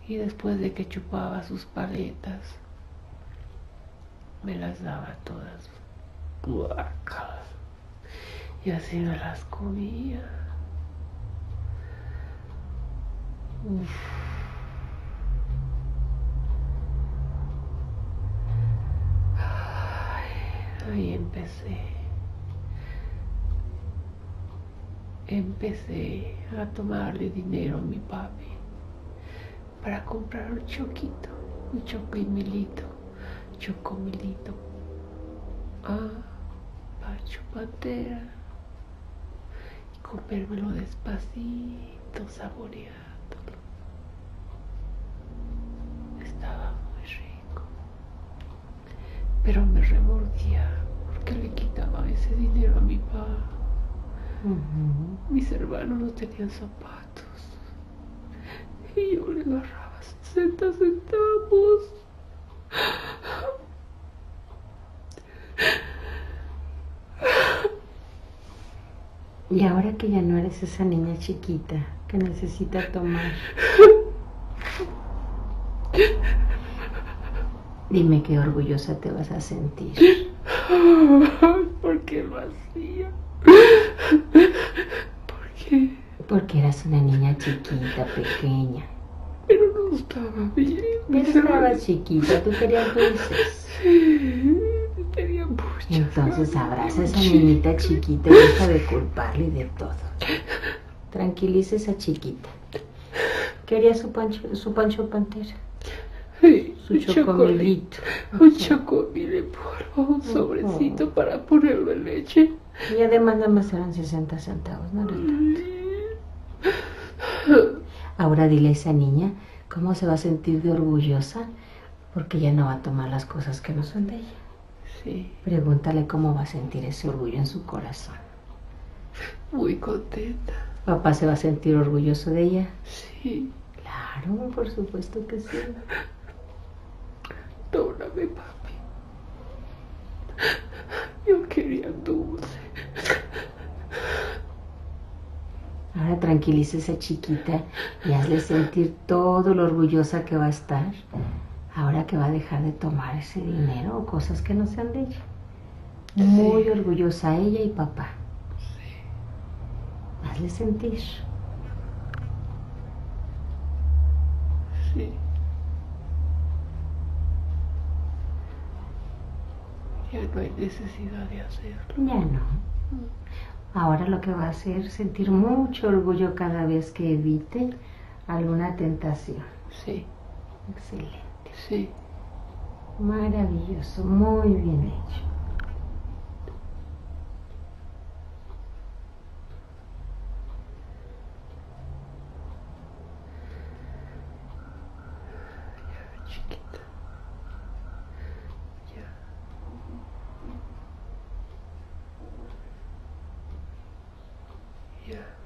Y después de que chupaba sus paletas, me las daba todas. Y así me las comía. Ahí empecé. Empecé a tomarle dinero a mi papi para comprar un choquito, un chocomilito, chocomilito. Ah, Pacho Pantera. Y comérmelo despacito, saboreándolo. Estaba muy rico. Pero me remordía porque le quitaba ese dinero a mi papá. Mis hermanos no tenían zapatos. Y yo le agarraba 60 centavos. Y ahora que ya no eres esa niña chiquita que necesita tomar, dime qué orgullosa te vas a sentir. ¿Por qué lo hacía? ¿Por qué? Porque eras una niña chiquita, pequeña. Pero no estaba bien. Pero hermanos chiquita, tú querías dulces. tenía muchas Entonces abraza a esa niñita chiquita y deja de culparle de todo. Tranquiliza a esa chiquita. Quería su pancho, su pancho pantera, Sí, su un chocomilito. Un chocomil en polvo, un sobrecito para ponerlo en leche. Y además nada más eran 60 centavos, no era tanto. Ahora dile a esa niña cómo se va a sentir de orgullosa porque ya no va a tomar las cosas que no son de ella. Sí, Pregúntale cómo va a sentir ese orgullo en su corazón. muy contenta. Papá se va a sentir orgulloso de ella. Sí, Claro, por supuesto que sí. perdóname, papi. Yo quería dulce. Ahora tranquiliza a esa chiquita y hazle sentir todo lo orgullosa que va a estar. Ahora que va a dejar de tomar ese dinero o cosas que no sean de ella. Muy Sí. orgullosa ella y papá. Hazle sentir. Sí. Ya no hay necesidad de hacerlo. Ya no. Ahora lo que va a hacer es sentir mucho orgullo cada vez que evite alguna tentación. Sí, Excelente. sí. Maravilloso, muy bien hecho. Ya, chiquita. Ya. Ya.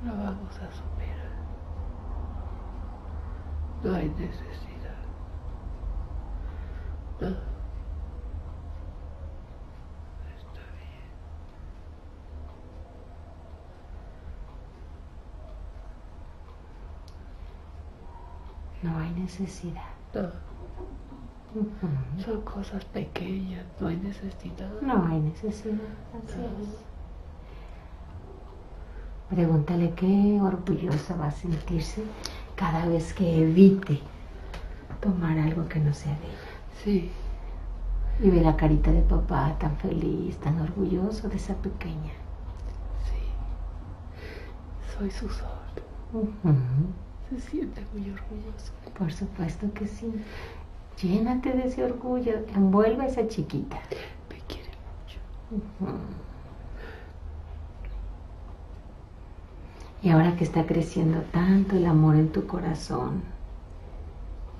Lo vamos a superar. No hay necesidad. No. Está bien. No hay necesidad. No. Son cosas pequeñas, no hay necesidad. No hay necesidad. Así es. Pregúntale qué orgullosa va a sentirse cada vez que evite tomar algo que no sea de ella. Sí, Y ve la carita de papá tan feliz, tan orgulloso de esa pequeña. sí. Soy su sol. Se siente muy orgulloso. Por supuesto que sí. Llénate de ese orgullo, envuelve a esa chiquita. Me quiere mucho. Y ahora que está creciendo tanto el amor en tu corazón,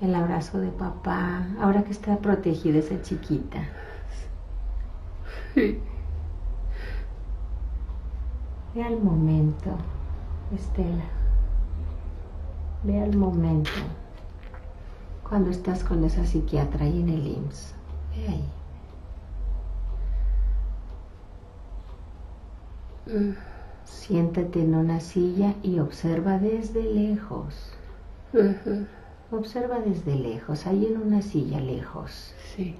el abrazo de papá, ahora que está protegida esa chiquita, Sí. ve al momento, Estela, ve al momento cuando estás con esa psiquiatra ahí en el IMSS, ve ahí. Mm, Siéntate en una silla y observa desde lejos. Observa desde lejos, ahí en una silla lejos. Sí.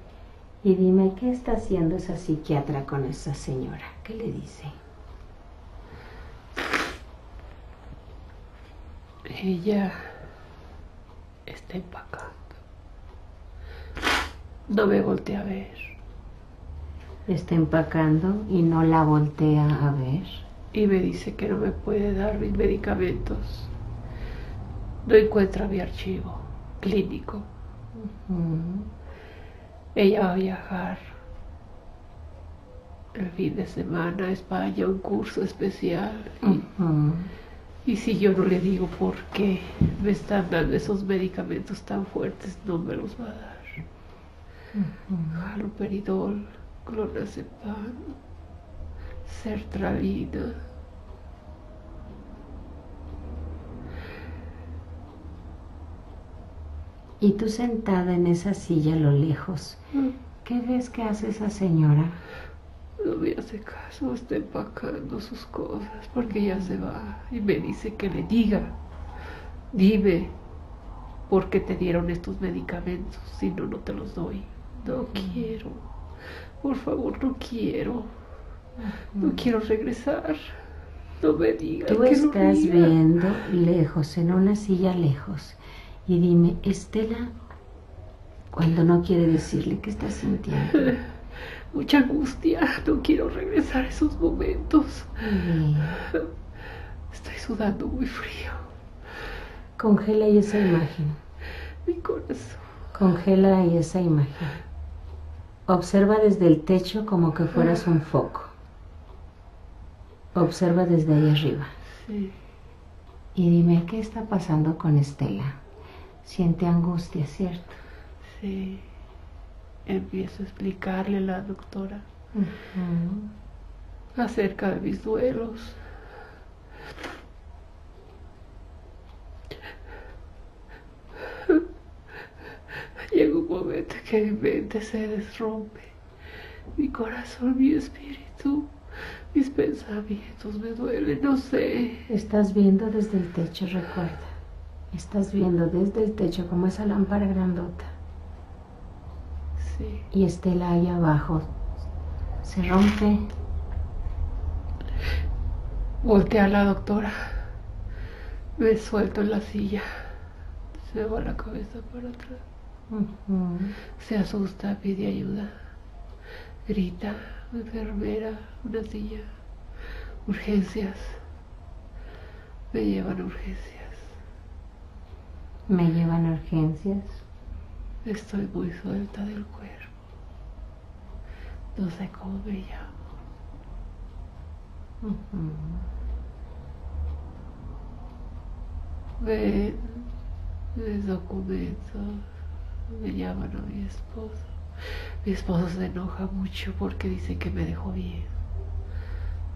Y dime, ¿qué está haciendo esa psiquiatra con esa señora? ¿Qué le dice? Ella está empacando. No me voltea a ver. Está empacando y no la voltea a ver. Y me dice que no me puede dar mis medicamentos. No encuentra mi archivo clínico. Ella va a viajar el fin de semana a España, un curso especial. Y. y si yo no le digo por qué me están dando esos medicamentos tan fuertes, no me los va a dar. Haloperidol, clonazepam, sertralina. Y tú sentada en esa silla a lo lejos, ¿qué ves que hace esa señora? No me hace caso, está empacando sus cosas porque ya se va y me dice que le diga, dime por qué te dieron estos medicamentos, si no, no te los doy. No quiero, por favor, no quiero, no quiero regresar. No me digas Tú que estás viendo lejos, en una silla lejos. Y dime, Estela, cuando no quiere decirle qué está sintiendo. <laughs> Mucha angustia, no quiero regresar a esos momentos. Bien. Estoy sudando muy frío. Congela ahí esa imagen. Mi corazón. Congela ahí esa imagen. Observa desde el techo como que fueras un foco. Observa desde ahí arriba. Sí. Y dime, ¿qué está pasando con Estela? Siente angustia, ¿cierto? Sí. Empiezo a explicarle a la doctora acerca de mis duelos. Llega un momento que mi mente se desrompe, mi corazón, mi espíritu, mis pensamientos me duelen, no sé. Estás viendo desde el techo, recuerda. Estás viendo desde el techo como esa lámpara grandota. Sí. Y Estela ahí abajo se rompe. Voltea a la doctora. Me suelto en la silla. Se va la cabeza para atrás. Se asusta, pide ayuda. Grita, enfermera, una silla. Urgencias. Me llevan a urgencias. Me llevan a urgencias. Estoy muy suelta del cuerpo. No sé cómo me llamo. Ven mis documentos. Me llaman a mi esposo. Mi esposo se enoja mucho porque dice que me dejó bien.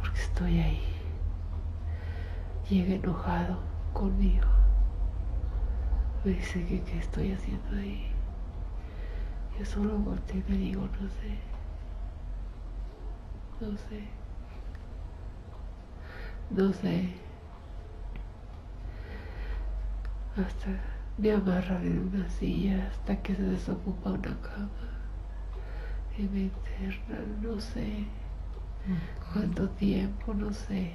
Porque estoy ahí. Llega enojado conmigo. Me dice que qué estoy haciendo ahí. Yo solo volteo y le digo, no sé. No sé. No sé. Hasta me amarran en una silla hasta que se desocupa una cama. Y me internan, no sé cuánto tiempo, no sé.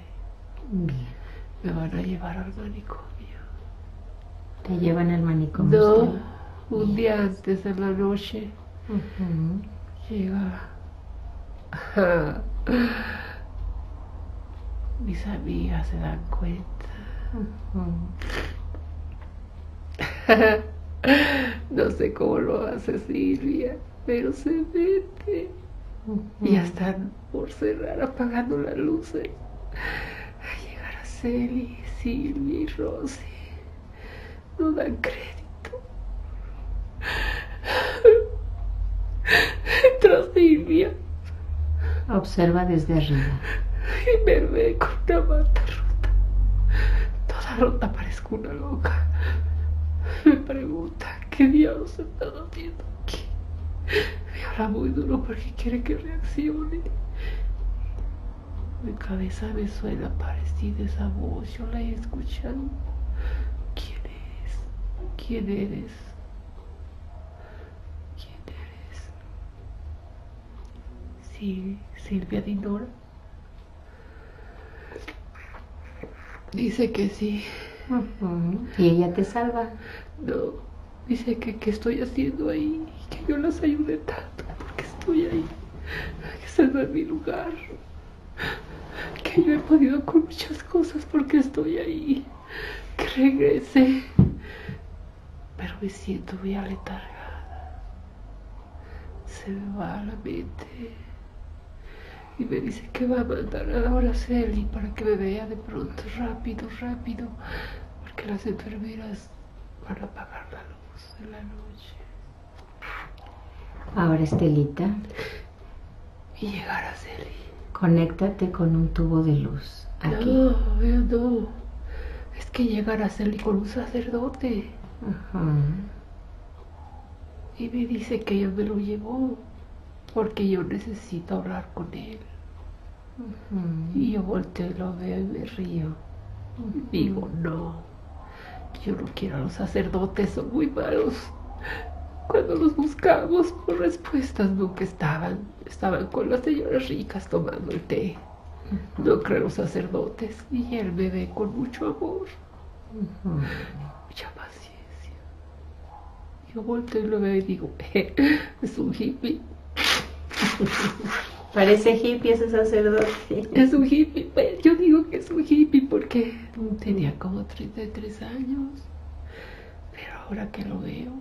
Me van a llevar al manicomio. Te llevan al manicomio. No, un día antes de la noche Ujú. llega. <laughs> Mis amigas se dan cuenta. <laughs> No sé cómo lo hace Silvia, pero se mete. Y ya están por cerrar, apagando las luces. A llegar a Celi, Silvia y Rosy. No dan crédito. Entra Silvia Observa desde arriba. y me ve con una manta rota. Toda rota, parezco una loca. Me pregunta qué diablos están haciendo aquí. Me habla muy duro porque quiere que reaccione. Mi cabeza me suena parecida esa voz, yo la he escuchado. ¿Quién eres? ¿Quién eres? ¿Quién eres? Sí, Silvia Dinora. Dice que sí. Y ella te salva. No, dice que qué estoy haciendo ahí, que yo las ayude tanto porque estoy ahí, que ese no es mi lugar, que yo he podido con muchas cosas porque estoy ahí, que regrese, pero me siento muy aletargada, se me va la mente y me dice que va a mandar a Araceli para que me vea de pronto rápido, rápido, porque las enfermeras van a apagar la luz en la noche Ahora, Estelita, y llegar a Araceli. conéctate con un tubo de luz. Aquí. No, no. Es que llegar a Araceli con un sacerdote Ajá. y me dice que ella me lo llevó porque yo necesito hablar con él. Y yo volteo y lo veo y me río. Digo, no, yo no quiero a los sacerdotes, son muy malos. Cuando los buscamos por respuestas nunca estaban, estaban con las señoras ricas tomando el té. No creo los sacerdotes y él me ve con mucho amor, mucha paciencia. Yo volteo y lo veo y digo, es un hippie, <laughs> Parece hippie ese sacerdote. es un hippie. Pues, Yo digo que es un hippie porque tenía como 33 años, pero ahora que lo veo,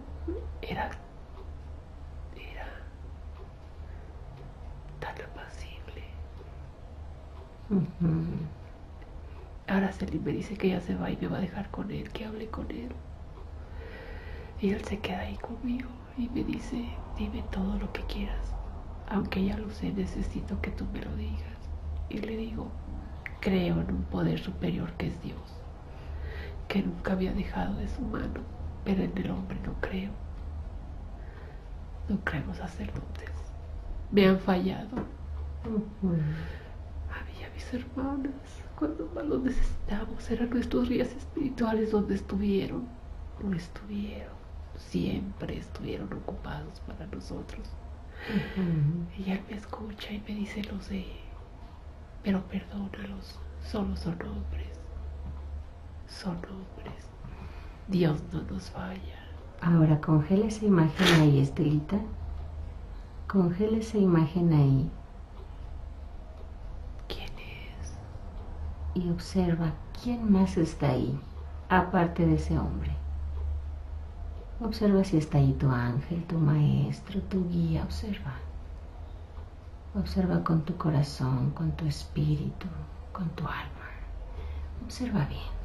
era, era tan apacible. Ahora Celine me dice que ya se va y me va a dejar con él, que hable con él. Y él se queda ahí conmigo y me dice, dime todo lo que quieras. Aunque ya lo sé, necesito que tú me lo digas. Y le digo, creo en un poder superior que es Dios, que nunca me ha dejado de su mano, pero en el hombre no creo. No creo sacerdotes. Me han fallado. Ujú. A mí y a mis hermanas, cuando más los necesitamos, eran nuestros días espirituales donde estuvieron. No estuvieron. Siempre estuvieron ocupados para nosotros. Y él me escucha y me dice, lo sé, pero perdónalos, solo son hombres. Son hombres. Dios no nos falla. Ahora congela esa imagen ahí, Estelita. Congela esa imagen ahí ¿Quién es? y observa quién más está ahí, aparte de ese hombre. Observa si está ahí tu ángel, tu maestro, tu guía. Observa. Observa con tu corazón, con tu espíritu, con tu alma. Observa bien.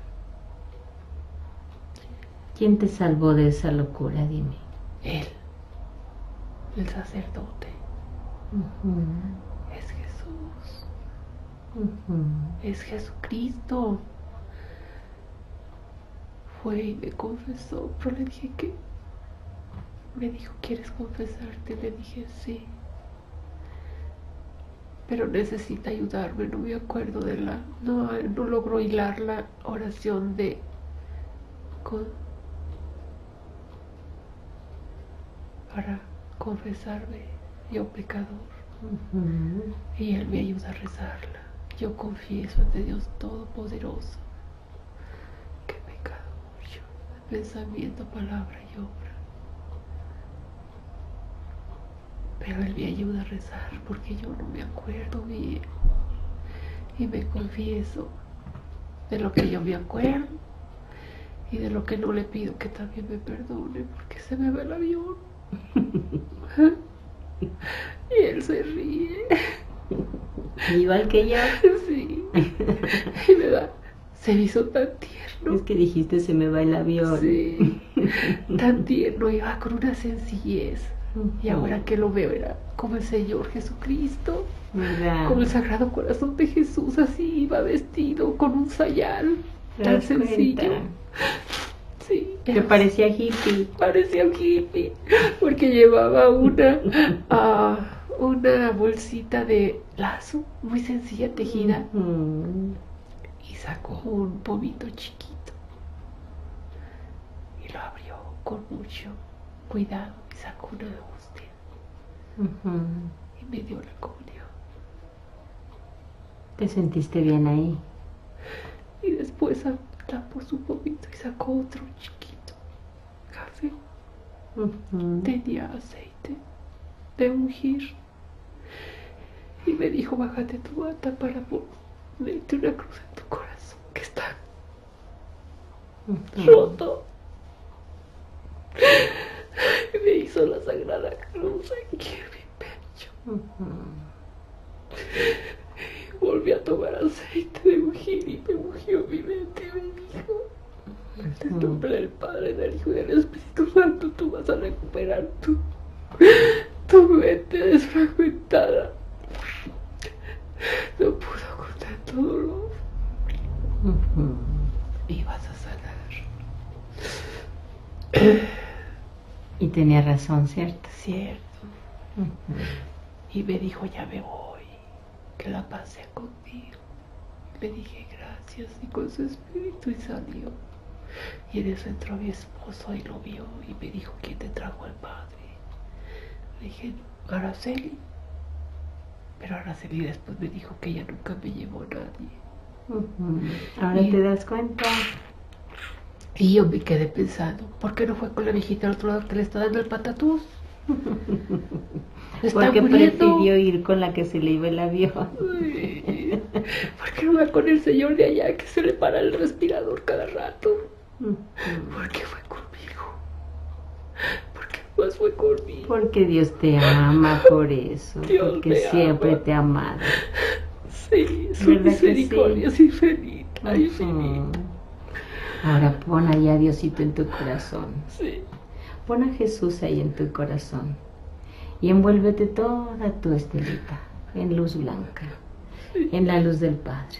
¿Quién te salvó de esa locura? Dime. Él, el sacerdote, es Jesús, es Jesucristo. Fue y me confesó, pero le dije que... Me dijo, ¿quieres confesarte? Le dije, sí. Pero necesita ayudarme, no me acuerdo de la... No, no logro hilar la oración de... con- para confesarme, yo pecador. Y Él me ayuda a rezarla. Yo confieso ante Dios Todopoderoso que pecador yo, de pensamiento, palabra y obra. Pero Él me ayuda a rezar porque yo no me acuerdo bien. Y me confieso de lo que yo me acuerdo y de lo que no le pido que también me perdone porque se me va el avión. <laughs> y Él se ríe. Igual que yo. Sí. Y me da, se me hizo tan tierno. Es que dijiste se me va el avión. Sí. <laughs> Tan tierno, iba con una sencillez. Y ahora que lo veo era como el Señor Jesucristo, ¿Verdad? como el Sagrado Corazón de Jesús, así iba vestido con un sayal ¿Te tan cuenta? sencillo. Sí, Que parecía hippie. parecía un hippie, porque llevaba una, <laughs> ah, una bolsita de lazo muy sencilla tejida Ujú. y sacó un pomito chiquito y lo abrió con mucho cuidado y sacó una hostia Ujú. y me dio la comunión. ¿Te sentiste bien ahí? y después tapó su pomito y sacó otro chiquito café. Tenía aceite de ungir. Y me dijo bájate tu bata para ponerte una cruz en tu corazón que está roto. Y me hizo la sagrada cruz aquí en mi pecho. Volví a tomar aceite de ungir y me ungió mi mente y me dijo en el nombre del Padre, del Hijo y del Espíritu Santo. Tú vas a recuperar tu, tu mente no pudo con tanto dolor Ujú. y vas a sanar Y tenía razón, ¿cierto? cierto. Y me dijo ya me voy que la paz sea conmigo le dije gracias y con su espíritu y salió. Y en eso entró mi esposo y lo vio y me dijo quién te trajo al padre le dije Araceli pero Araceli después me dijo que ella nunca me llevó a nadie. Ahora Y- te das cuenta. Y yo me quedé pensando ¿por qué no fue con la viejita al otro lado que le está dando el patatús? <laughs> Está Porque muriendo. prefirió ir con la que se le iba el avión. ¿Por qué no va con el señor de allá que se le para el respirador cada rato? ¿Por qué fue conmigo? ¿Por qué más fue conmigo? Porque Dios te ama por eso. Dios porque siempre ama. te ha amado. Sí, su ¿Verdad que misericordia es infinita, infinita. Ahora pon ahí a Diosito en tu corazón. Sí, Pon a Jesús ahí en tu corazón. Y envuélvete toda tu estelita en luz blanca. En la luz del Padre.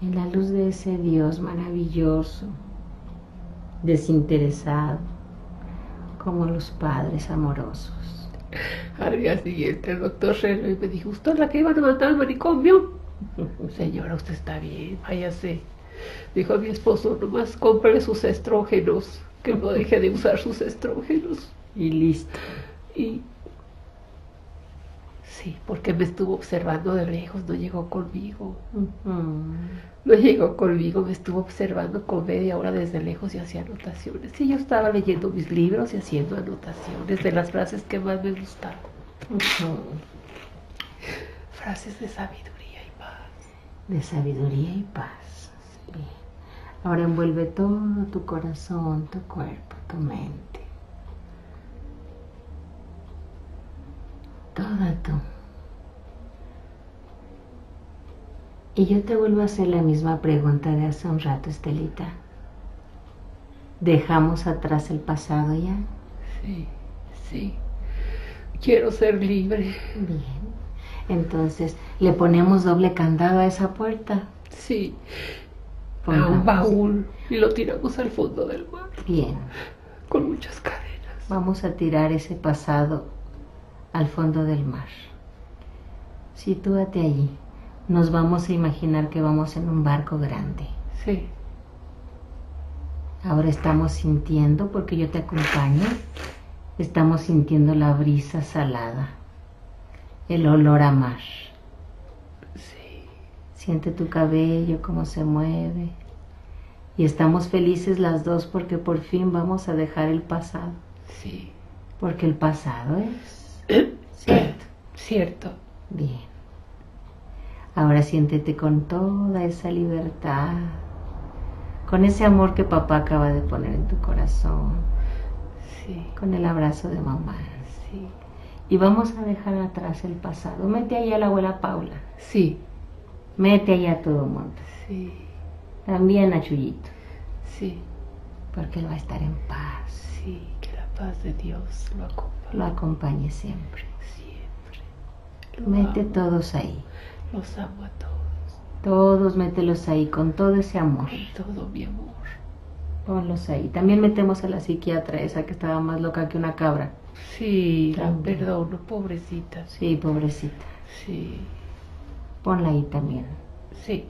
En la luz de ese Dios maravilloso. Desinteresado. Como los padres amorosos. al día siguiente el doctor Reno y me dijo, ¿usted es la que iban a mandar al manicomio? <laughs> Señora, usted está bien, váyase. Dijo a mi esposo, nomás cómprale sus estrógenos, que no deje de usar sus estrógenos. Y listo. Y Sí, porque me estuvo observando de lejos, no llegó conmigo. No llegó conmigo, me estuvo observando con media hora desde lejos y hacía anotaciones. Sí, yo estaba leyendo mis libros y haciendo anotaciones de las frases que más me gustaban. Ujú. Frases de sabiduría y paz. De sabiduría y paz. Ahora envuelve todo tu corazón, tu cuerpo, tu mente. Toda tú. Y yo te vuelvo a hacer la misma pregunta de hace un rato, Estelita. ¿Dejamos atrás el pasado ya? Sí, sí. Quiero ser libre. Bien. Entonces, ¿le ponemos doble candado a esa puerta? Sí. A un baúl y lo tiramos al fondo del mar Bien. con muchas cadenas. Vamos a tirar ese pasado al fondo del mar. Sitúate allí. Nos vamos a imaginar que vamos en un barco grande. Sí, Ahora estamos sintiendo, porque yo te acompaño, estamos sintiendo la brisa salada, el olor a mar. Siente tu cabello, cómo se mueve. Y estamos felices las dos porque por fin vamos a dejar el pasado. sí. Porque el pasado es... <clears throat> ¿Cierto? Cierto. Bien. Ahora siéntete con toda esa libertad, con ese amor que papá acaba de poner en tu corazón, Sí, con el abrazo de mamá. sí. Y vamos a dejar atrás el pasado. Mete ahí a la abuela Paula. Sí, Mete ahí a todo mundo. sí, También a Chuyito. sí, Porque él va a estar en paz. sí. Que la paz de Dios lo acompañe Lo acompañe siempre. siempre. Lo Mete amo, todos ahí. Los amo a todos. Todos mételos ahí con todo ese amor. Con todo mi amor. Ponlos ahí. También metemos a la psiquiatra esa que estaba más loca que una cabra. Sí, la perdono, pobrecita. Sí, pobrecita. Sí, Ponla ahí también. sí.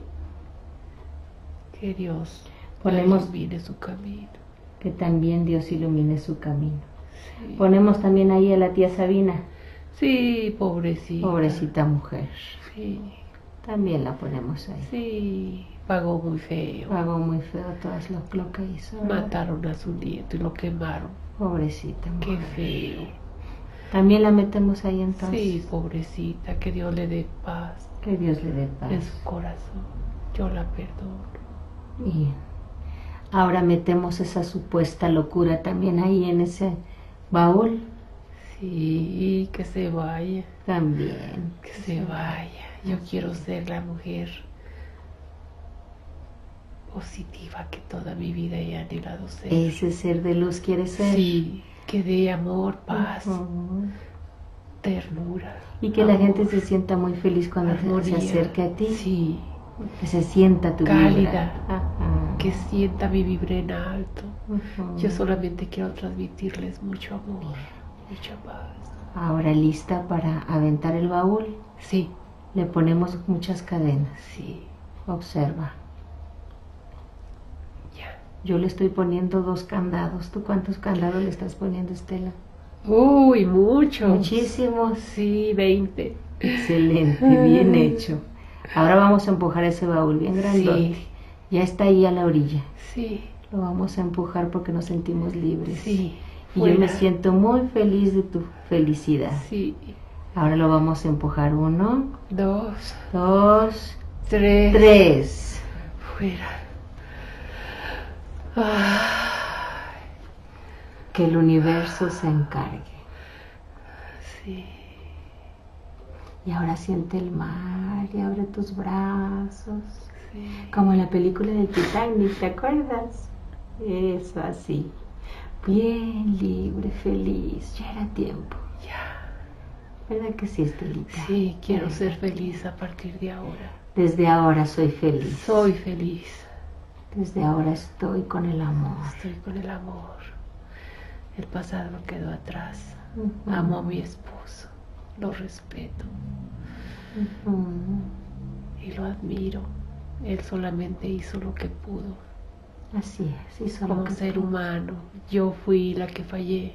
Que Dios Ponemos- ilumine su camino. Que también Dios ilumine su camino. Sí. Ponemos también ahí a la tía Sabina. Sí, pobrecita. Pobrecita mujer. Sí, También la ponemos ahí. sí. Pagó muy feo. Pagó muy feo todo lo, lo que hizo. ¿verdad? Mataron a su nieto y lo quemaron. Pobrecita Qué mujer. feo. También la metemos ahí entonces. Sí, pobrecita. Que Dios le dé paz Que Dios le dé paz. en su corazón. Yo la perdono. Bien. Ahora metemos esa supuesta locura también ahí en ese baúl. Sí, que se vaya. También. Que se vaya. Yo quiero ser la mujer positiva que toda mi vida he anhelado ser. Ese ser de luz quiere ser. Sí, que dé amor, paz. Ternura. Y que la gente se sienta muy feliz cuando se- acerque a ti. Sí, Que se sienta tu Cálida. vibra. Que sienta mi vibra en alto. Yo solamente quiero transmitirles mucho amor, mucha paz. Ahora lista para aventar el baúl. Sí, Le ponemos muchas cadenas. sí, Observa. ya. Yo le estoy poniendo dos candados. ¿Tú cuántos candados le estás poniendo, Estela? Uy, muchos. Muchísimos. Sí, 20. Excelente, <laughs> bien hecho. Ahora vamos a empujar ese baúl bien grandote. Sí, Ya está ahí a la orilla. sí, Lo vamos a empujar porque nos sentimos libres. sí. Y yo me siento muy feliz de tu felicidad. Sí. Ahora lo vamos a empujar. Uno, Dos, dos, tres. tres. Fuera. Ay, Que el universo se encargue. sí. Y ahora siente el mar y abre tus brazos. Sí. Como en la película de Titanic, ¿te acuerdas? Eso así. Bien libre, feliz. Ya era tiempo. Ya. ¿Verdad que sí, Estelita? Sí, quiero ser feliz a partir de ahora. Desde ahora soy feliz. Soy feliz. Desde ahora estoy con el amor. Estoy con el amor. El pasado quedó atrás. Amo a mi esposo. Lo respeto y lo admiro. Él solamente hizo lo que pudo. Así es, hizo lo Como que ser pudo. humano, yo fui la que fallé.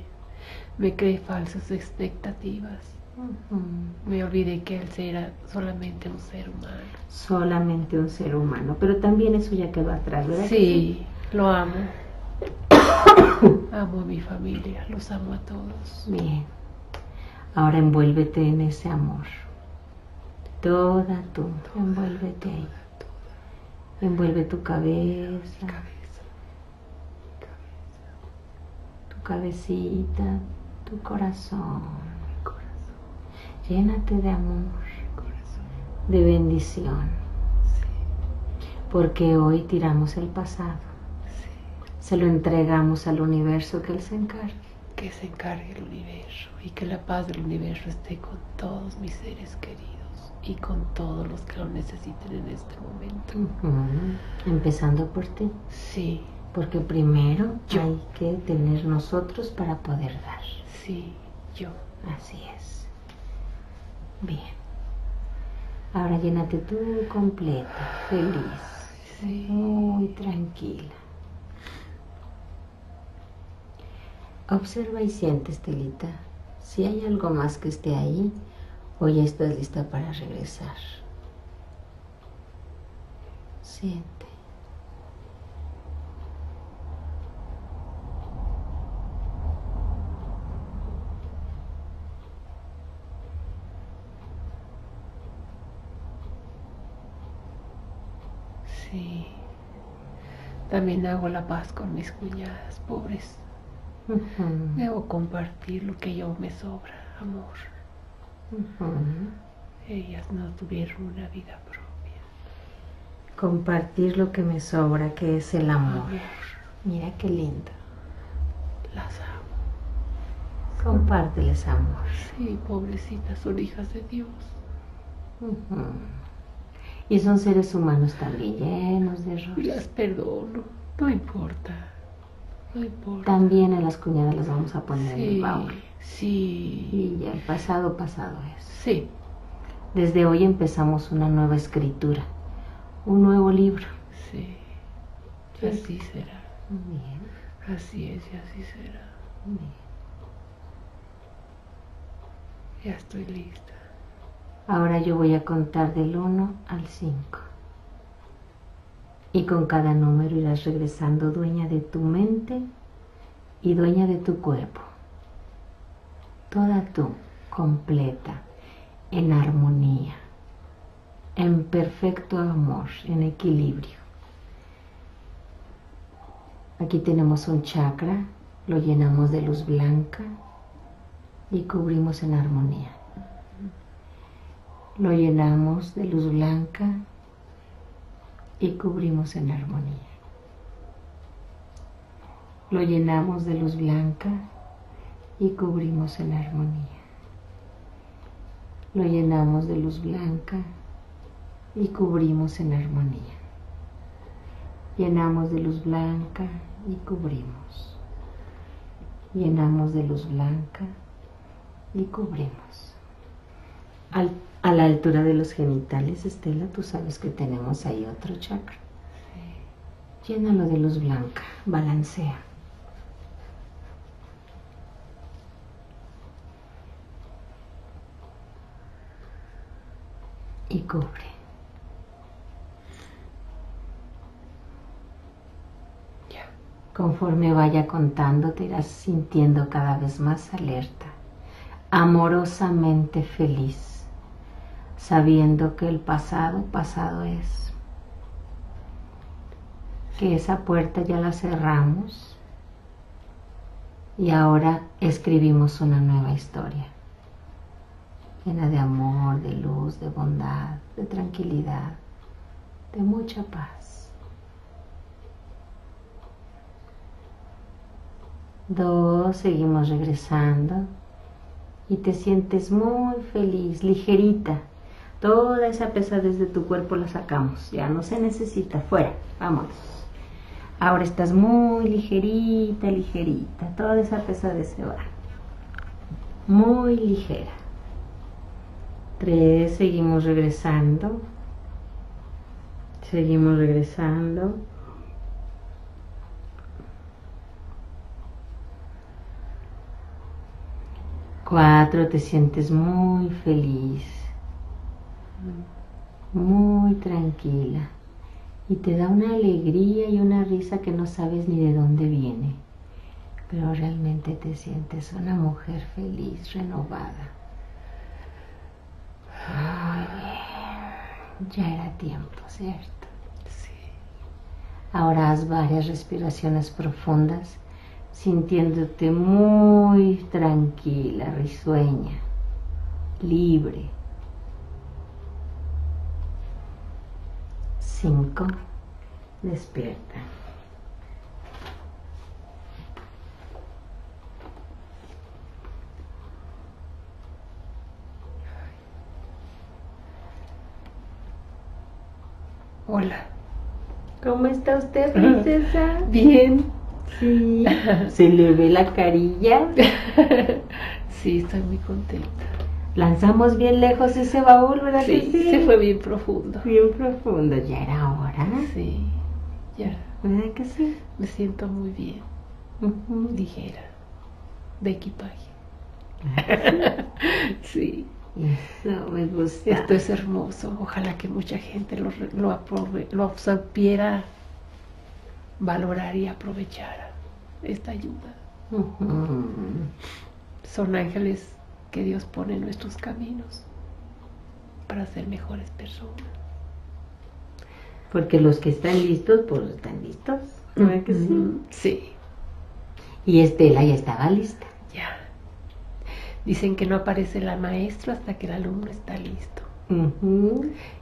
Me creé falsas expectativas. Ujú. Me olvidé que él era solamente un ser humano. Solamente un ser humano, pero también eso ya quedó atrás, ¿verdad? que Sí, lo amo. <coughs> amo a mi familia, los amo a todos. Bien. Ahora envuélvete en ese amor. Toda tú, envuélvete ahí. Envuelve tu cabeza, Cabeza, tu cabecita, tu corazón. corazón, Llénate de amor, corazón. de bendición, Sí, porque hoy tiramos el pasado. Se lo entregamos al universo que él se encargue. Que se encargue el universo y que la paz del universo esté con todos mis seres queridos y con todos los que lo necesiten en este momento. Empezando por ti, Sí, porque primero Yo. hay que tener nosotros para poder dar. sí, yo. Así es. Bien. Ahora llénate tú completa, feliz, Sí. muy tranquila. Observa y siente, Estelita, si hay algo más que esté ahí o ya estás lista para regresar. Siente. Sí. También hago la paz con mis cuñadas, pobres. Debo compartir lo que yo me sobra, amor. Ellas no tuvieron una vida propia. Compartir lo que me sobra, que es el amor. Amor, Mira qué lindo. las amo. Compárteles amor. Sí, pobrecitas, son hijas de Dios. Y son seres humanos también llenos de errores. las perdono. No importa. No. También a las cuñadas las vamos a poner en el baúl. sí. Y ya el pasado pasado es. Sí, Desde hoy empezamos una nueva escritura, un nuevo libro. sí. Sí. Así será. Bien, Así es y así será. bien. Ya estoy lista. Ahora yo voy a contar del 1 al 5. Y con cada número irás regresando dueña de tu mente y dueña de tu cuerpo. Toda tú, completa, en armonía, en perfecto amor, en equilibrio. Aquí tenemos un chakra, lo llenamos de luz blanca y cubrimos en armonía. Lo llenamos de luz blanca y cubrimos en armonía. Lo llenamos de luz blanca y cubrimos en armonía. Lo llenamos de luz blanca y cubrimos en armonía. Llenamos de luz blanca y cubrimos. Llenamos de luz blanca y cubrimos. Al- a la altura de los genitales, Estela, tú sabes que tenemos ahí otro chakra. Llénalo de luz blanca, balancea. Y cubre. Ya. Conforme vaya contando, te irás sintiendo cada vez más alerta, amorosamente feliz, sabiendo que el pasado pasado es, que esa puerta ya la cerramos y ahora escribimos una nueva historia, llena de amor, de luz, de bondad, de tranquilidad, de mucha paz. Dos, seguimos regresando y te sientes muy feliz, ligerita. Toda esa pesadez de tu cuerpo la sacamos, ya no se necesita, fuera, vámonos. Ahora estás muy ligerita, ligerita, toda esa pesadez se va. Muy ligera. Tres, seguimos regresando. Seguimos regresando. Cuatro, te sientes muy feliz, muy tranquila y te da una alegría y una risa que no sabes ni de dónde viene, pero realmente te sientes una mujer feliz, renovada. Muy bien, ya era tiempo, ¿cierto? Sí. Ahora haz varias respiraciones profundas, sintiéndote muy tranquila, risueña, libre. Cinco, despierta. Hola. ¿Cómo está usted, princesa? Bien. Sí. <laughs> ¿Se le ve la carilla? Sí, estoy muy contenta. Lanzamos bien lejos ese baúl, ¿verdad Sí, que sí? se fue bien profundo. Bien profundo, ya era hora. Sí, ya. ¿Verdad que sí? Me siento muy bien, ligera, de equipaje. <laughs> Sí, Eso me gusta. esto es hermoso. Ojalá que mucha gente lo, lo, aprove- lo supiera valorar y aprovechara esta ayuda. Son ángeles que Dios pone en nuestros caminos para ser mejores personas. Porque los que están listos, pues están listos. ¿Verdad que sí? Y Estela ya estaba lista. ya. Dicen que no aparece la maestra hasta que el alumno está listo.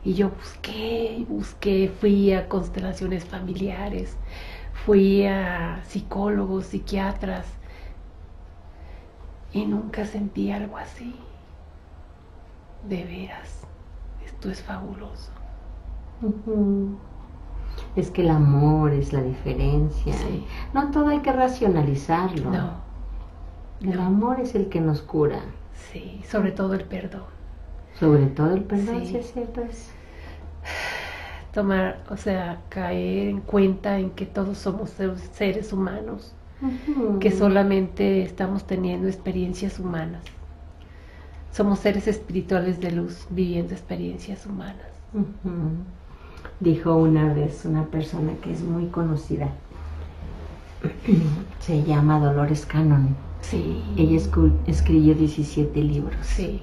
Y yo busqué busqué, fui a constelaciones familiares, fui a psicólogos, psiquiatras y nunca sentí algo así. De veras, esto es fabuloso. Es que el amor es la diferencia. Sí. No todo hay que racionalizarlo. No, El no. amor es el que nos cura. sí, sobre todo el perdón. Sobre todo el perdón, Sí. es cierto. Es... Tomar, o sea, caer en cuenta en que todos somos ser- seres humanos, Que solamente estamos teniendo experiencias humanas. Somos seres espirituales de luz viviendo experiencias humanas. Dijo una vez una persona que es muy conocida. <clears throat> Se llama Dolores Cannon. Sí. Ella escribió 17 libros. Sí.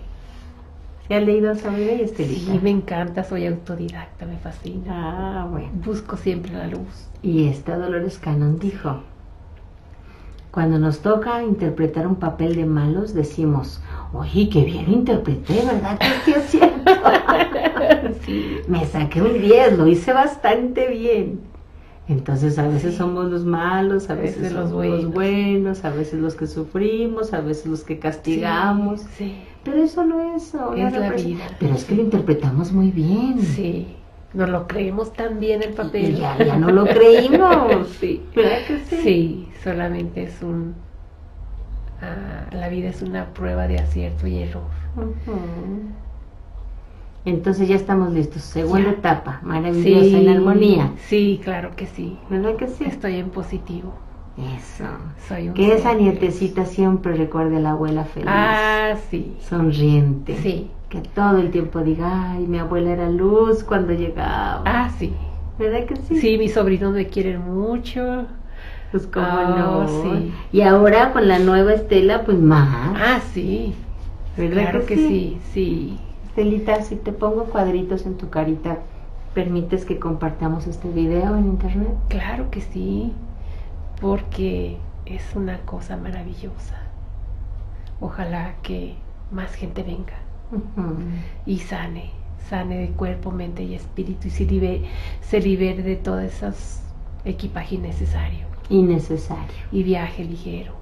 ¿Se ha leído sobre ella, Estelita? Sí, me encanta, soy autodidacta, me fascina. Ah, bueno. Busco siempre la luz. Y esta Dolores Cannon dijo, cuando nos toca interpretar un papel de malos, decimos, oye, qué bien interpreté, ¿verdad que <laughs> sí es cierto? <laughs> Sí. Me saqué un 10, lo hice bastante bien. Entonces a veces Sí. somos los malos, a A veces los somos los buenos. a veces los que sufrimos, a veces los que castigamos. Sí. Pero es eso. Es una la vida. Pero es que lo interpretamos muy bien. Sí. Nos lo creemos tan bien el Y papel. ya, ya no lo creímos. <laughs> Sí. ¿Verdad que sí? Sí, solamente es un... ah, la vida es una prueba de acierto y error. Entonces ya estamos listos. Segunda Ya. etapa, maravillosa, en armonía. Sí, claro que sí. ¿Verdad que sí? Estoy en positivo. Eso. Soy un Que esa nietecita siempre recuerde a la abuela feliz, Ah, sí. sonriente. Sí. Que todo el tiempo diga, ay, mi abuela era luz cuando llegaba. Ah, sí. ¿Verdad que sí? Sí, mis sobrinos me quieren mucho. Pues cómo Ah, no. sí. Y ahora con la nueva Estela, pues más. Ah, sí. ¿Verdad Claro que sí, sí. Estelita, si te pongo cuadritos en tu carita, ¿permites que compartamos este video en internet? Claro que sí. Porque es una cosa maravillosa. Ojalá que más gente venga Y sane, sane de cuerpo, mente y espíritu y se libere, se libere de todos esos equipaje innecesario Innecesario. y viaje ligero.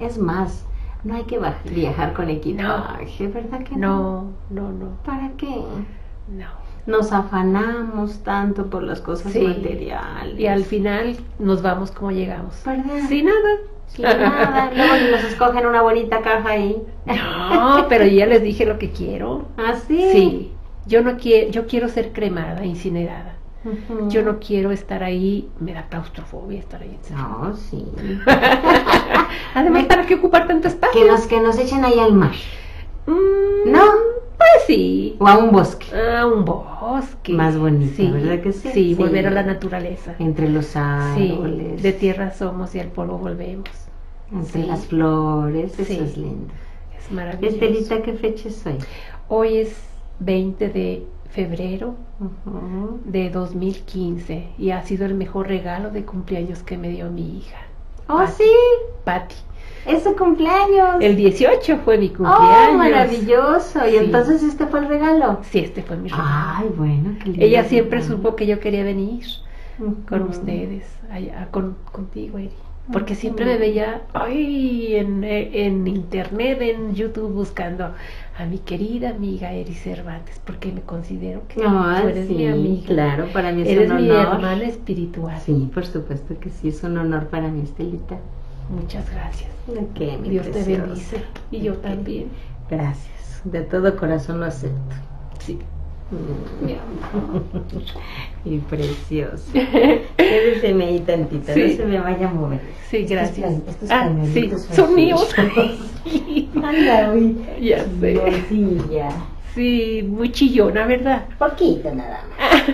Es más, no hay que viajar con equipaje, ¿verdad que no? No, no, no, ¿Para qué? no. Nos afanamos tanto por las cosas Sí. materiales. Y al final nos vamos como llegamos. ¿Verdad? Sin nada. Nada. Luego nos <laughs> escogen una bonita caja ahí. No, pero yo ya les dije lo que quiero. ¿Ah, sí? Sí, yo no quiero, yo quiero ser cremada, incinerada. Yo no quiero estar ahí, me da claustrofobia estar ahí. No, sí. <laughs> Además, ¿para qué ocupar tanto espacio? Que nos, que nos echen ahí al mar. Mm, ¿No? Pues sí. O a un bosque. A un bosque. Más bonito, ¿verdad que sí? Sí, Sí. volver a la naturaleza. Entre los Sí, árboles. de tierra somos y al polvo volvemos. Entre sí. las flores. Eso Sí. es lindo. Es maravilloso. Estelita, ¿qué fecha es hoy? Hoy es 20 de febrero Ujú. de 2015 y ha sido el mejor regalo de cumpleaños que me dio mi hija, Oh, sí. Patti. Es su cumpleaños. El 18 fue mi cumpleaños. Oh, maravilloso. Y Sí. entonces este fue el regalo. Sí, este fue mi regalo. Ay, bueno, qué lindo. Ella siempre supo que yo quería venir con Ujú. ustedes, allá, con, contigo, Eri. Porque siempre me veía ay, en, en internet, en YouTube, buscando a mi querida amiga Eri Cervantes, porque me considero que tú Ay, eres sí, mi amiga. claro, para mí es Eres un mi honor. hermana espiritual. Sí, por supuesto que sí, es un honor para mí, Estelita. Muchas gracias. Ok, mi Dios te bendice. Y yo también. Gracias, de todo corazón lo acepto. Sí. <laughs> Y precioso. <laughs> Quédeseme ahí tantito, Sí. no se me vaya a mover. Sí, Estos gracias. pan- estos ah, sí, pañuelitos son míos. suyos. <laughs> Anda, uy. ya sé. Sí, muy chillona, ¿verdad? Poquito nada más.